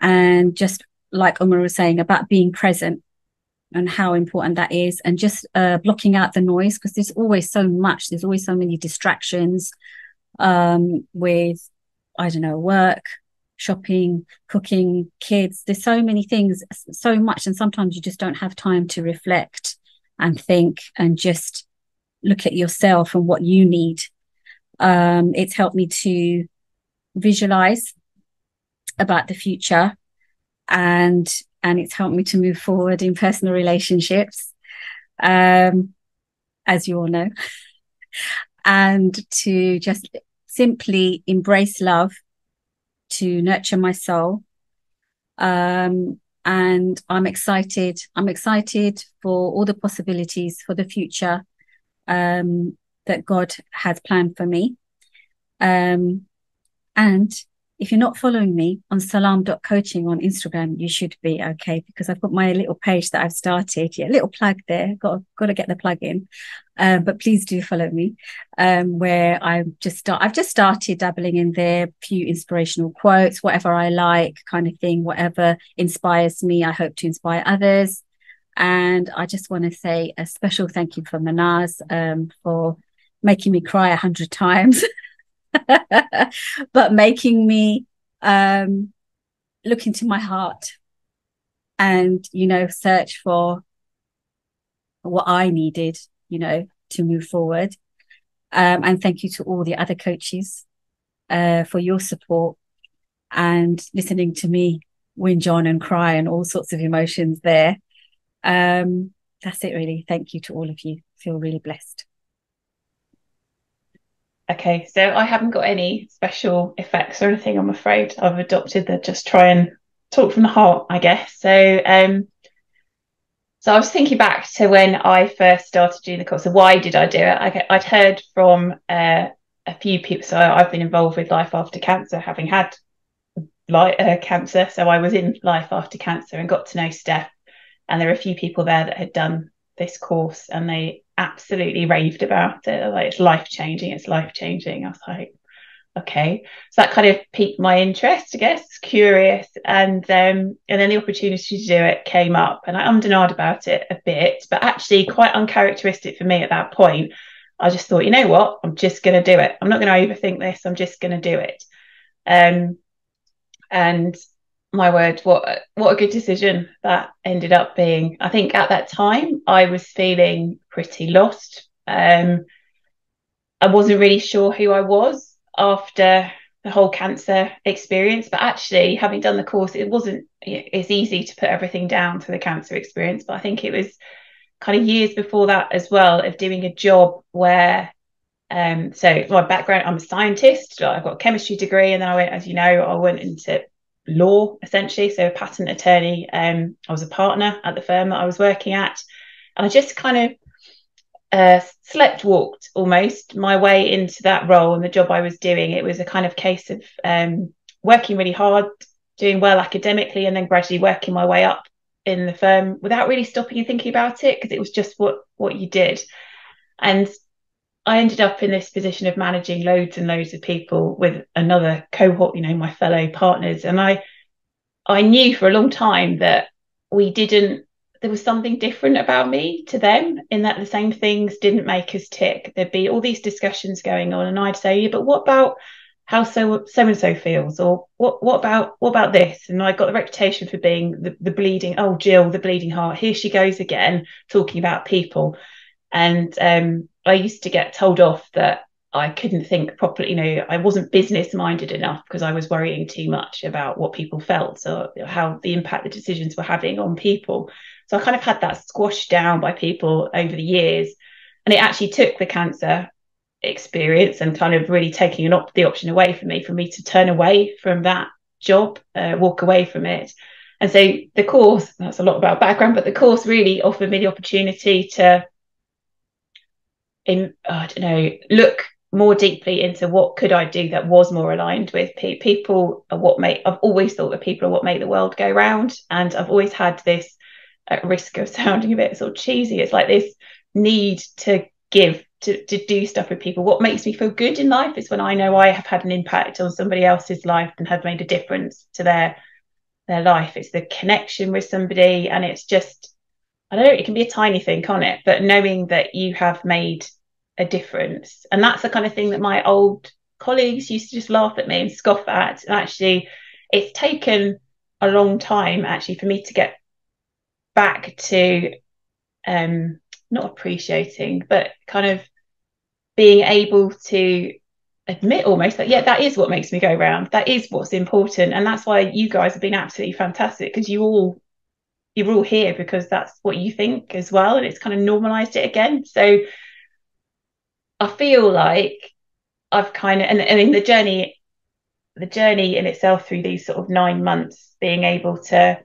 and just like Umar was saying about being present and how important that is, and just uh, blocking out the noise because there's always so much, there's always so many distractions um, with, I don't know, work, shopping, cooking, kids. There's so many things, so much, and sometimes you just don't have time to reflect and think and just look at yourself and what you need. Um, it's helped me to visualize about the future and and it's helped me to move forward in personal relationships um, as you all know and to just simply embrace love, to nurture my soul. Um, and I'm excited. I'm excited for all the possibilities for the future um, that God has planned for me. Um, and if you're not following me on salam.coaching on Instagram, you should be okay because I've got my little page that I've started. Yeah, little plug there. Got got to get the plug in. Um, but please do follow me. Um, where I just start I've just started dabbling in there, few inspirational quotes, whatever I like, kind of thing, whatever inspires me, I hope to inspire others. And I just want to say a special thank you for Mahnaz um, for making me cry a hundred times. but making me um, look into my heart and, you know, search for what I needed, you know, to move forward. Um, and thank you to all the other coaches uh, for your support and listening to me whinge on and cry and all sorts of emotions there. Um, that's it, really. Thank you to all of you. Feel really blessed. Okay, so I haven't got any special effects or anything, I'm afraid. I've adopted the just try and talk from the heart, I guess. So um so I was thinking back to when I first started doing the course. So why did I do it? I, would heard from uh, a few people. So I've been involved with Life After Cancer, having had uh, cancer. So I was in Life After Cancer and got to know Steph. And there were a few people there that had done this course, and they absolutely raved about it. Like it's life changing, it's life changing. I was like, okay. So that kind of piqued my interest, I guess, curious. And um, and then the opportunity to do it came up and I ummed about it a bit, but actually quite uncharacteristic for me at that point. I just thought, you know what, I'm just gonna do it. I'm not gonna overthink this, I'm just gonna do it. Um and my word, what what a good decision that ended up being. I think at that time I was feeling pretty lost. Um, I wasn't really sure who I was after the whole cancer experience, but actually having done the course, it wasn't. It's easy to put everything down to the cancer experience, but I think it was kind of years before that as well of doing a job where um, so my background, I'm a scientist. I've got a chemistry degree, and then I went, as you know, I went into law essentially, so a patent attorney. Um, I was a partner at the firm that I was working at, and I just kind of uh, slept walked almost my way into that role and the job I was doing. It was a kind of case of um, working really hard, doing well academically, and then gradually working my way up in the firm without really stopping and thinking about it because it was just what what you did. And I ended up in this position of managing loads and loads of people with another cohort, you know, my fellow partners. And I I knew for a long time that we didn't there was something different about me to them in that the same things didn't make us tick. There'd be all these discussions going on and I'd say, yeah, but what about how so so and so feels or what what about what about this and i got the reputation for being the, the bleeding oh jill the bleeding heart here she goes again talking about people and um, I used to get told off that I couldn't think properly. You know, I wasn't business minded enough because I was worrying too much about what people felt or how the impact the decisions were having on people. So I kind of had that squashed down by people over the years. And it actually took the cancer experience and kind of really taking op- the option away from me for me to turn away from that job, uh, walk away from it. And so the course, that's a lot about background, but the course really offered me the opportunity to in I don't know look more deeply into what could I do that was more aligned with pe- people are what make I've always thought that people are what make the world go round and I've always had this at risk of sounding a bit sort of cheesy. It's like this need to give to, to do stuff with people. What makes me feel good in life is when I know I have had an impact on somebody else's life and have made a difference to their their life. It's the connection with somebody and it's just I don't know, it can be a tiny thing, can't it? But knowing that you have made a difference. And that's the kind of thing that my old colleagues used to just laugh at me and scoff at. And actually, it's taken a long time actually for me to get back to um not appreciating, but kind of being able to admit almost that yeah that is what makes me go round that is what's important and that's why you guys have been absolutely fantastic because you all you're all here because that's what you think as well and it's kind of normalized it again so I feel like I've kind of, and, and in the journey, the journey in itself through these sort of nine months, being able to,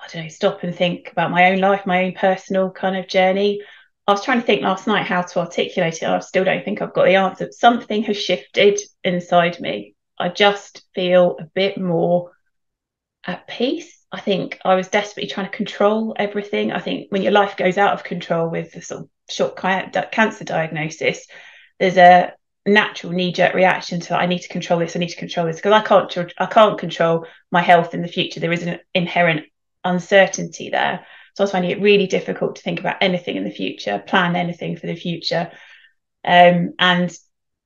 I don't know, stop and think about my own life, my own personal kind of journey. I was trying to think last night how to articulate it. I still don't think I've got the answer. Something has shifted inside me. I just feel a bit more at peace. I think I was desperately trying to control everything. I think when your life goes out of control with the sort of short cancer diagnosis, there's a natural knee-jerk reaction to I need to control this. I need to control this because I can't. I can't control my health in the future. There is an inherent uncertainty there. So I was finding it really difficult to think about anything in the future, plan anything for the future. Um, and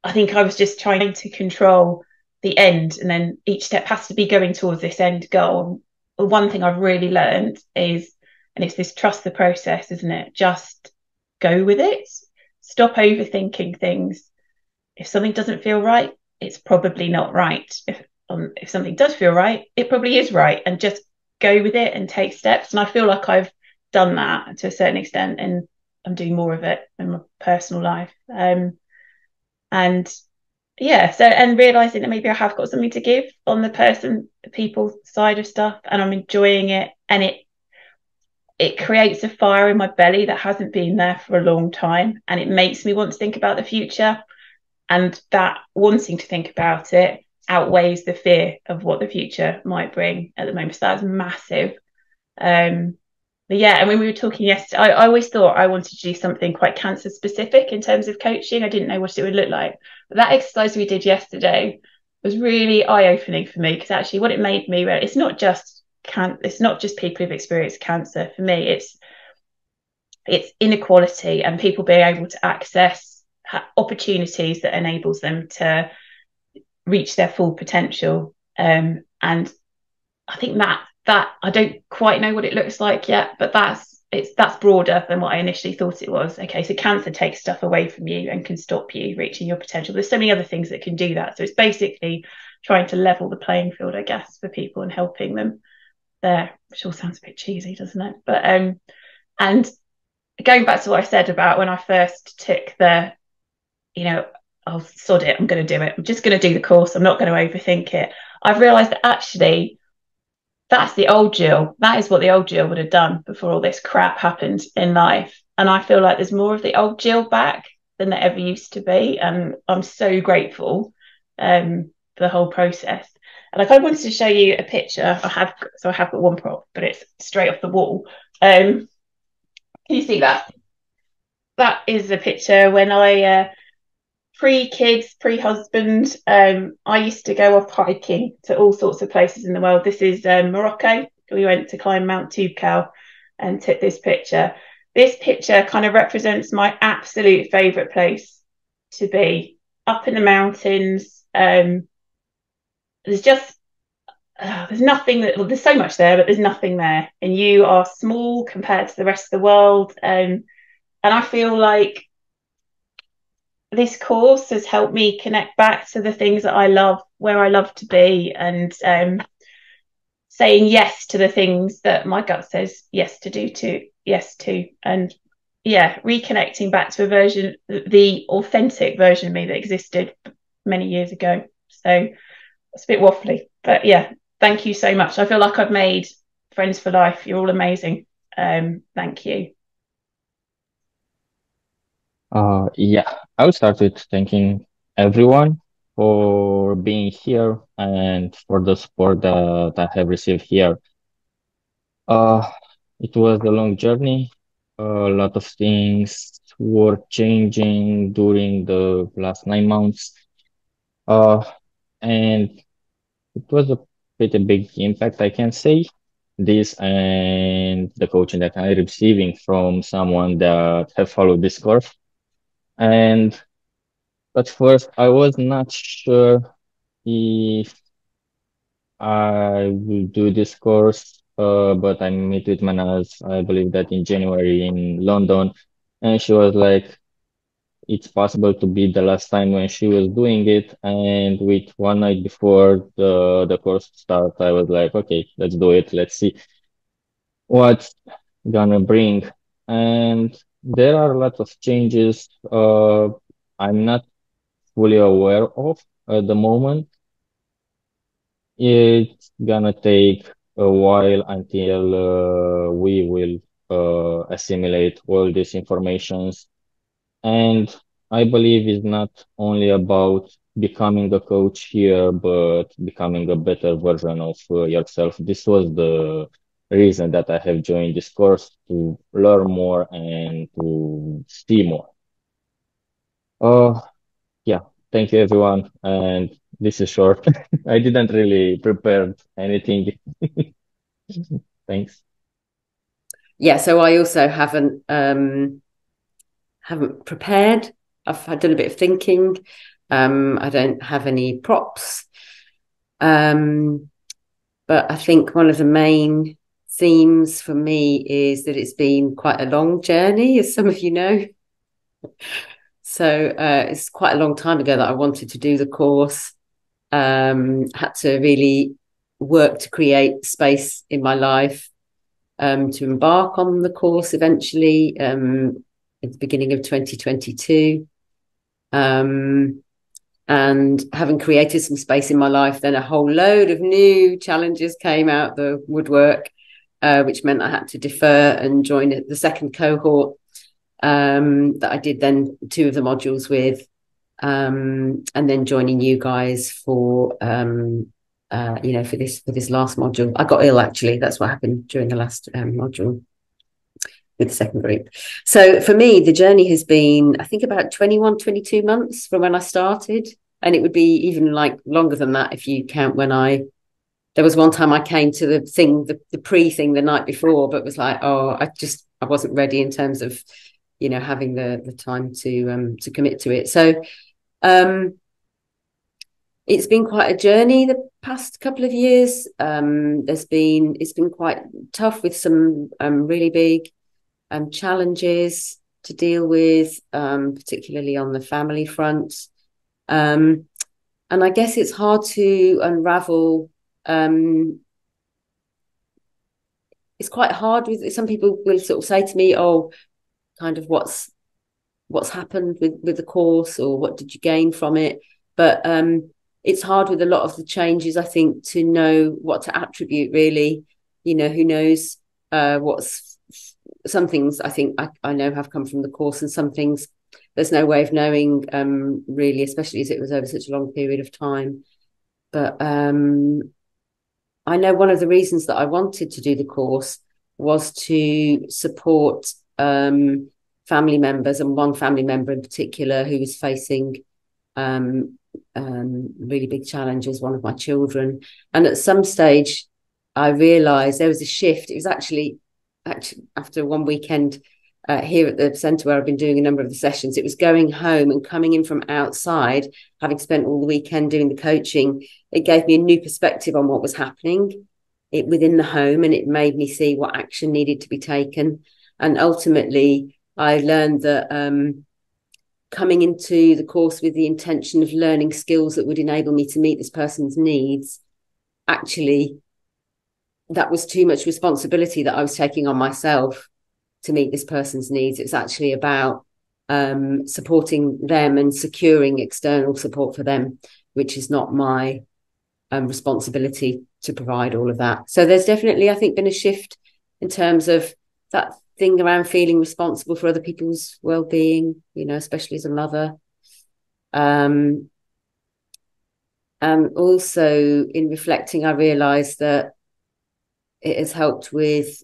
I think I was just trying to control the end, and then each step has to be going towards this end goal. One thing I've really learned is, and it's this trust the process, isn't it? Just go with it. Stop overthinking things. If something doesn't feel right, it's probably not right. If um, if something does feel right, it probably is right, and just go with it and take steps. And I feel like I've done that to a certain extent, and I'm doing more of it in my personal life. Um, and yeah, so and realizing that maybe I have got something to give on the person, people side of stuff, and I'm enjoying it, and it it creates a fire in my belly that hasn't been there for a long time, and it makes me want to think about the future, and that wanting to think about it outweighs the fear of what the future might bring at the moment. So that's massive. Um, but yeah, and when we were talking yesterday, I, I, always thought I wanted to do something quite cancer specific in terms of coaching. I didn't know what it would look like. But that exercise we did yesterday was really eye opening for me because actually what it made me realize it's not just can it's not just people who've experienced cancer. For me, it's it's inequality and people being able to access opportunities that enables them to reach their full potential. Um, and I think that that I don't quite know what it looks like yet, but that's it's that's broader than what I initially thought it was. Okay, so cancer takes stuff away from you and can stop you reaching your potential. There's so many other things that can do that. So it's basically trying to level the playing field, I guess, for people and helping them there, which all sounds a bit cheesy, doesn't it? But um and going back to what I said about when I first took the, you know, I'll sod it, I'm gonna do it. I'm just gonna do the course, I'm not gonna overthink it. I've realized that actually that's the old Jill. That is what the old Jill would have done before all this crap happened in life. And I feel like there's more of the old Jill back than there ever used to be. And I'm so grateful um, for the whole process. And I kind of wanted to show you a picture. I have so I have got one prop, but it's straight off the wall. Um, can you see that? That is a picture when I uh, pre kids, pre husband. Um, I used to go off hiking to all sorts of places in the world. This is um, Morocco. We went to climb Mount Toubkal and took this picture. This picture kind of represents my absolute favourite place to be up in the mountains. Um, there's just uh, there's nothing that well, there's so much there, but there's nothing there, and you are small compared to the rest of the world. Um, and I feel like this course has helped me connect back to the things that I love, where I love to be, and um, saying yes to the things that my gut says yes to do to yes to, and yeah, reconnecting back to a version, the authentic version of me that existed many years ago. So it's a bit waffly, but yeah, thank you so much. I feel like I've made friends for life. You're all amazing. Um, thank you. Uh, yeah, I will start with thanking everyone for being here and for the support that I have received here. Uh, it was a long journey. A lot of things were changing during the last nine months. Uh, and it was a pretty big impact, I can say. This and the coaching that I'm receiving from someone that have followed this course and at first I was not sure if I will do this course, uh, but I met with Mahnaz, I believe that in January in London, and she was like, it's possible to be the last time when she was doing it. And with one night before the, the course start, I was like, okay, let's do it. Let's see what's gonna bring. And there are lots of changes uh, I'm not fully aware of at the moment. It's gonna take a while until uh, we will uh, assimilate all these informations. And I believe it's not only about becoming a coach here, but becoming a better version of uh, yourself. This was the reason that I have joined this course to learn more and to see more. Uh, yeah, thank you everyone. And this is short. I didn't really prepare anything. Thanks. Yeah, so I also haven't um haven't prepared. I've done a bit of thinking. Um, I don't have any props. Um, but I think one of the main themes for me is that it's been quite a long journey, as some of you know. So uh, it's quite a long time ago that I wanted to do the course. Um, had to really work to create space in my life um, to embark on the course eventually um, at the beginning of 2022. Um, and having created some space in my life, then a whole load of new challenges came out the woodwork, uh, which meant I had to defer and join the second cohort um, that I did then two of the modules with, um, and then joining you guys for um, uh, you know for this for this last module. I got ill actually. That's what happened during the last um, module with the second group. So for me, the journey has been I think about 21, 22 months from when I started, and it would be even like longer than that if you count when I there was one time I came to the thing, the, the pre thing the night before, but was like, oh, I just I wasn't ready in terms of, you know, having the the time to um to commit to it. So um it's been quite a journey the past couple of years. Um there's been it's been quite tough with some um really big um challenges to deal with, um, particularly on the family front. Um and I guess it's hard to unravel um, it's quite hard with some people will sort of say to me, "Oh, kind of what's what's happened with with the course, or what did you gain from it?" But um, it's hard with a lot of the changes. I think to know what to attribute. Really, you know, who knows uh, what's some things I think I, I know have come from the course, and some things there's no way of knowing um, really, especially as it was over such a long period of time. But um, I know one of the reasons that I wanted to do the course was to support um, family members and one family member in particular who was facing um, um, really big challenges, one of my children. And at some stage, I realized there was a shift. It was actually, actually after one weekend uh, here at the centre where I've been doing a number of the sessions, it was going home and coming in from outside, having spent all the weekend doing the coaching. It gave me a new perspective on what was happening it within the home, and it made me see what action needed to be taken. And ultimately, I learned that um, coming into the course with the intention of learning skills that would enable me to meet this person's needs, actually, that was too much responsibility that I was taking on myself to meet this person's needs. It's actually about um, supporting them and securing external support for them, which is not my um, responsibility to provide all of that. So there's definitely, I think, been a shift in terms of that thing around feeling responsible for other people's well-being, you know, especially as a mother. Um, and also in reflecting, I realised that it has helped with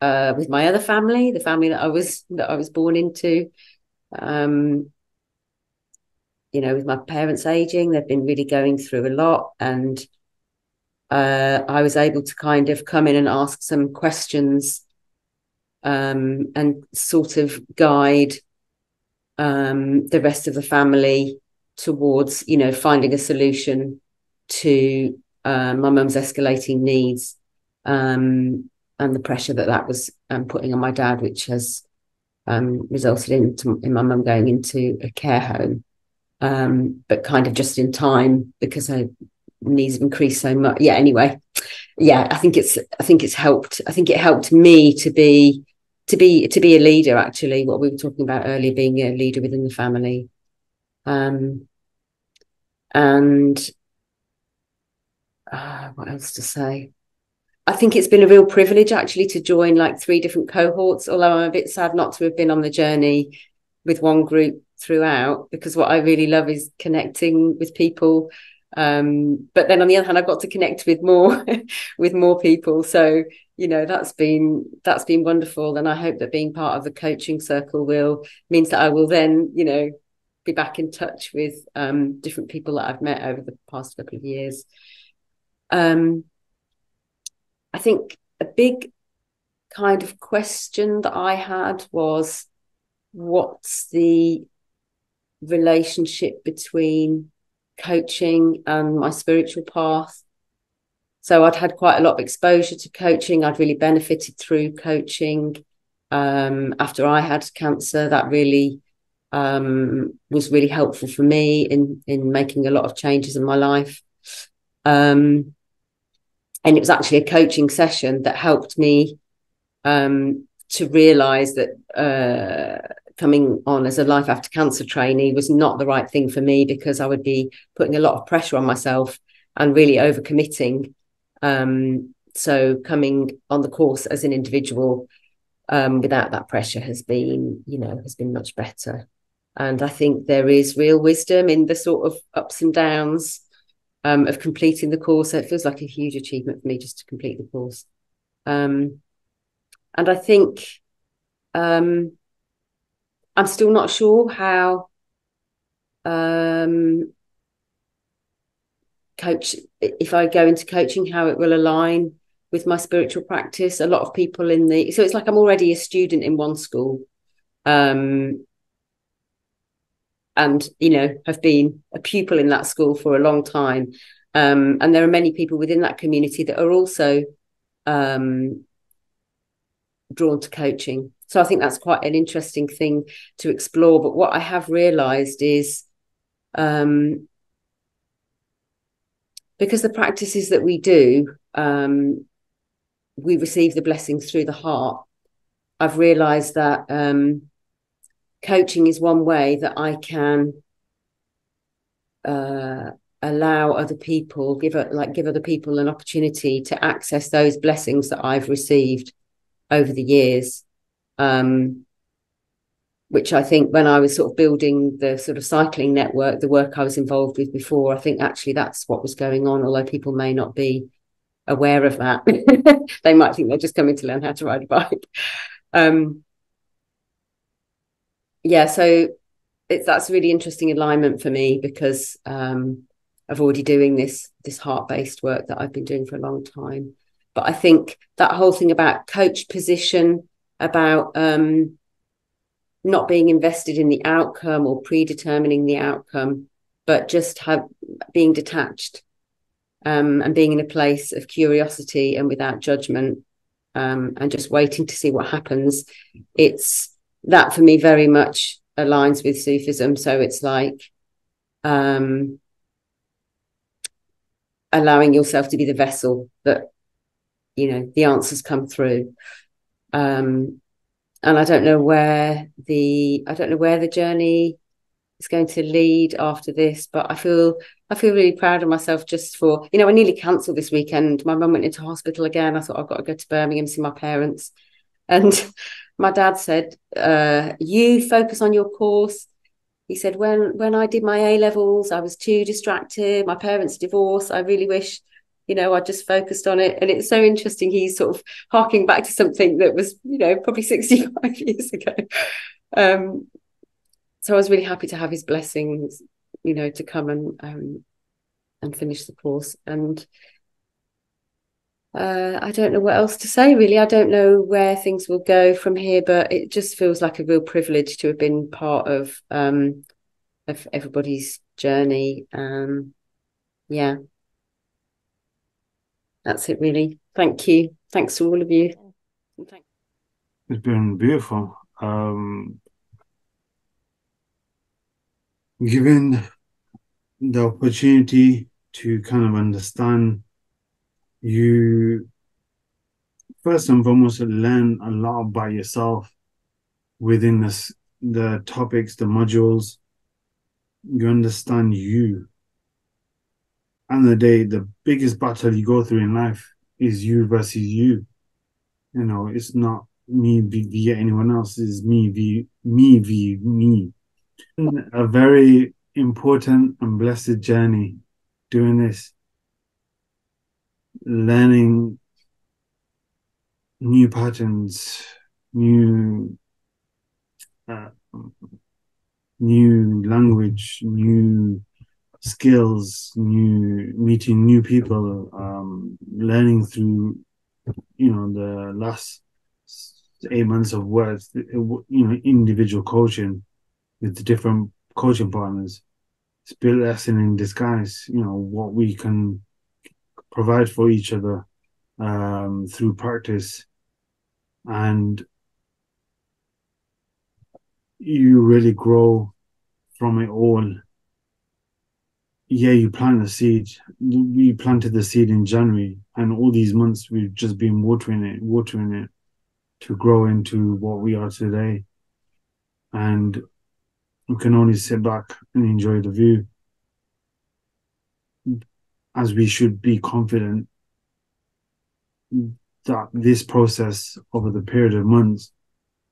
uh, with my other family, the family that I was that I was born into. Um, you know, with my parents aging, they've been really going through a lot, and uh, I was able to kind of come in and ask some questions um, and sort of guide um, the rest of the family towards, you know, finding a solution to uh, my mum's escalating needs. Um, and the pressure that that was um, putting on my dad, which has um, resulted in, in my mum going into a care home, um, but kind of just in time because her needs have increased so much. Yeah. Anyway, yeah, I think it's I think it's helped. I think it helped me to be to be to be a leader actually what we were talking about earlier being a leader within the family um and uh, what else to say I think it's been a real privilege actually to join like three different cohorts, although I'm a bit sad not to have been on the journey with one group throughout because what I really love is connecting with people. Um, but then on the other hand, I've got to connect with more with more people. So, you know, that's been that's been wonderful. And I hope that being part of the coaching circle will means that I will then, you know, be back in touch with um, different people that I've met over the past couple of years. Um, I think a big kind of question that I had was what's the relationship between coaching and my spiritual path? So I'd had quite a lot of exposure to coaching. I'd really benefited through coaching. Um, after I had cancer, that really um, was really helpful for me in in making a lot of changes in my life. Um, and it was actually a coaching session that helped me um, to realize that uh, coming on as a life after cancer trainee was not the right thing for me because I would be putting a lot of pressure on myself and really overcommitting. Um, so coming on the course as an individual um, without that pressure has been, you know, has been much better. And I think there is real wisdom in the sort of ups and downs um, of completing the course. So it feels like a huge achievement for me just to complete the course. Um, and I think um, I'm still not sure how um, coach if I go into coaching how it will align with my spiritual practice. A lot of people in the so it's like I'm already a student in one school. Um, and you know have been a pupil in that school for a long time. Um, and there are many people within that community that are also um, drawn to coaching. So i think that's quite an interesting thing to explore. But what i have realized is um, because the practices that we do um, we receive the blessings through the heart. I've realized that um, coaching is one way that I can uh, allow other people, give a, like give other people an opportunity to access those blessings that I've received over the years. Um, which I think when I was sort of building the sort of cycling network, the work I was involved with before, I think actually that's what was going on, although people may not be aware of that. they might think they're just coming to learn how to ride a bike. Um, yeah, so it's that's a really interesting alignment for me because um, I've already doing this this heart based work that I've been doing for a long time. But I think that whole thing about coach position, about um, not being invested in the outcome or predetermining the outcome, but just have being detached um, and being in a place of curiosity and without judgment um, and just waiting to see what happens. It's that for me very much aligns with Sufism. So it's like um, allowing yourself to be the vessel that you know the answers come through. Um, and I don't know where the I don't know where the journey is going to lead after this, but I feel I feel really proud of myself just for you know I nearly cancelled this weekend. My mum went into hospital again. I thought I've got to go to Birmingham see my parents, and my dad said, uh, "You focus on your course." He said, "When when I did my A levels, I was too distracted. My parents divorced. I really wish." You know, I just focused on it. And it's so interesting. He's sort of harking back to something that was, you know, probably 65 years ago. Um, so I was really happy to have his blessings, you know, to come and um, and finish the course. And uh, I don't know what else to say really. I don't know where things will go from here, but it just feels like a real privilege to have been part of um, of everybody's journey. Um, yeah, that's it really. Thank you. Thanks to all of you. It's been beautiful. Um, given the opportunity to kind of understand you first and foremost learn a lot about yourself within this the topics, the modules. You understand you. And the day, the biggest battle you go through in life is you versus you. You know, it's not me via anyone else, it's me via me via me. A very important and blessed journey doing this. Learning new patterns, new uh, new language, new skills, new meeting new people, um, learning through you know the last eight months of work, you know, individual coaching with the different coaching partners. It's been a lesson in disguise, you know, what we can provide for each other um, through practice and you really grow from it all. Yeah, you plant the seed. We planted the seed in January, and all these months we've just been watering it, watering it to grow into what we are today. And we can only sit back and enjoy the view as we should be confident that this process over the period of months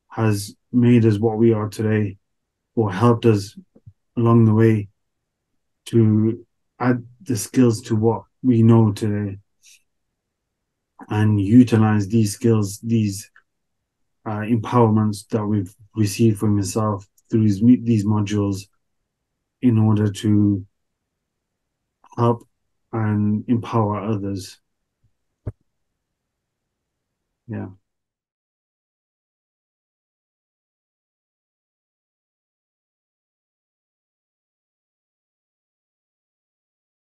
has made us what we are today or helped us along the way to add the skills to what we know today and utilize these skills, these uh, empowerments that we've received from yourself through these, these modules in order to help and empower others. Yeah.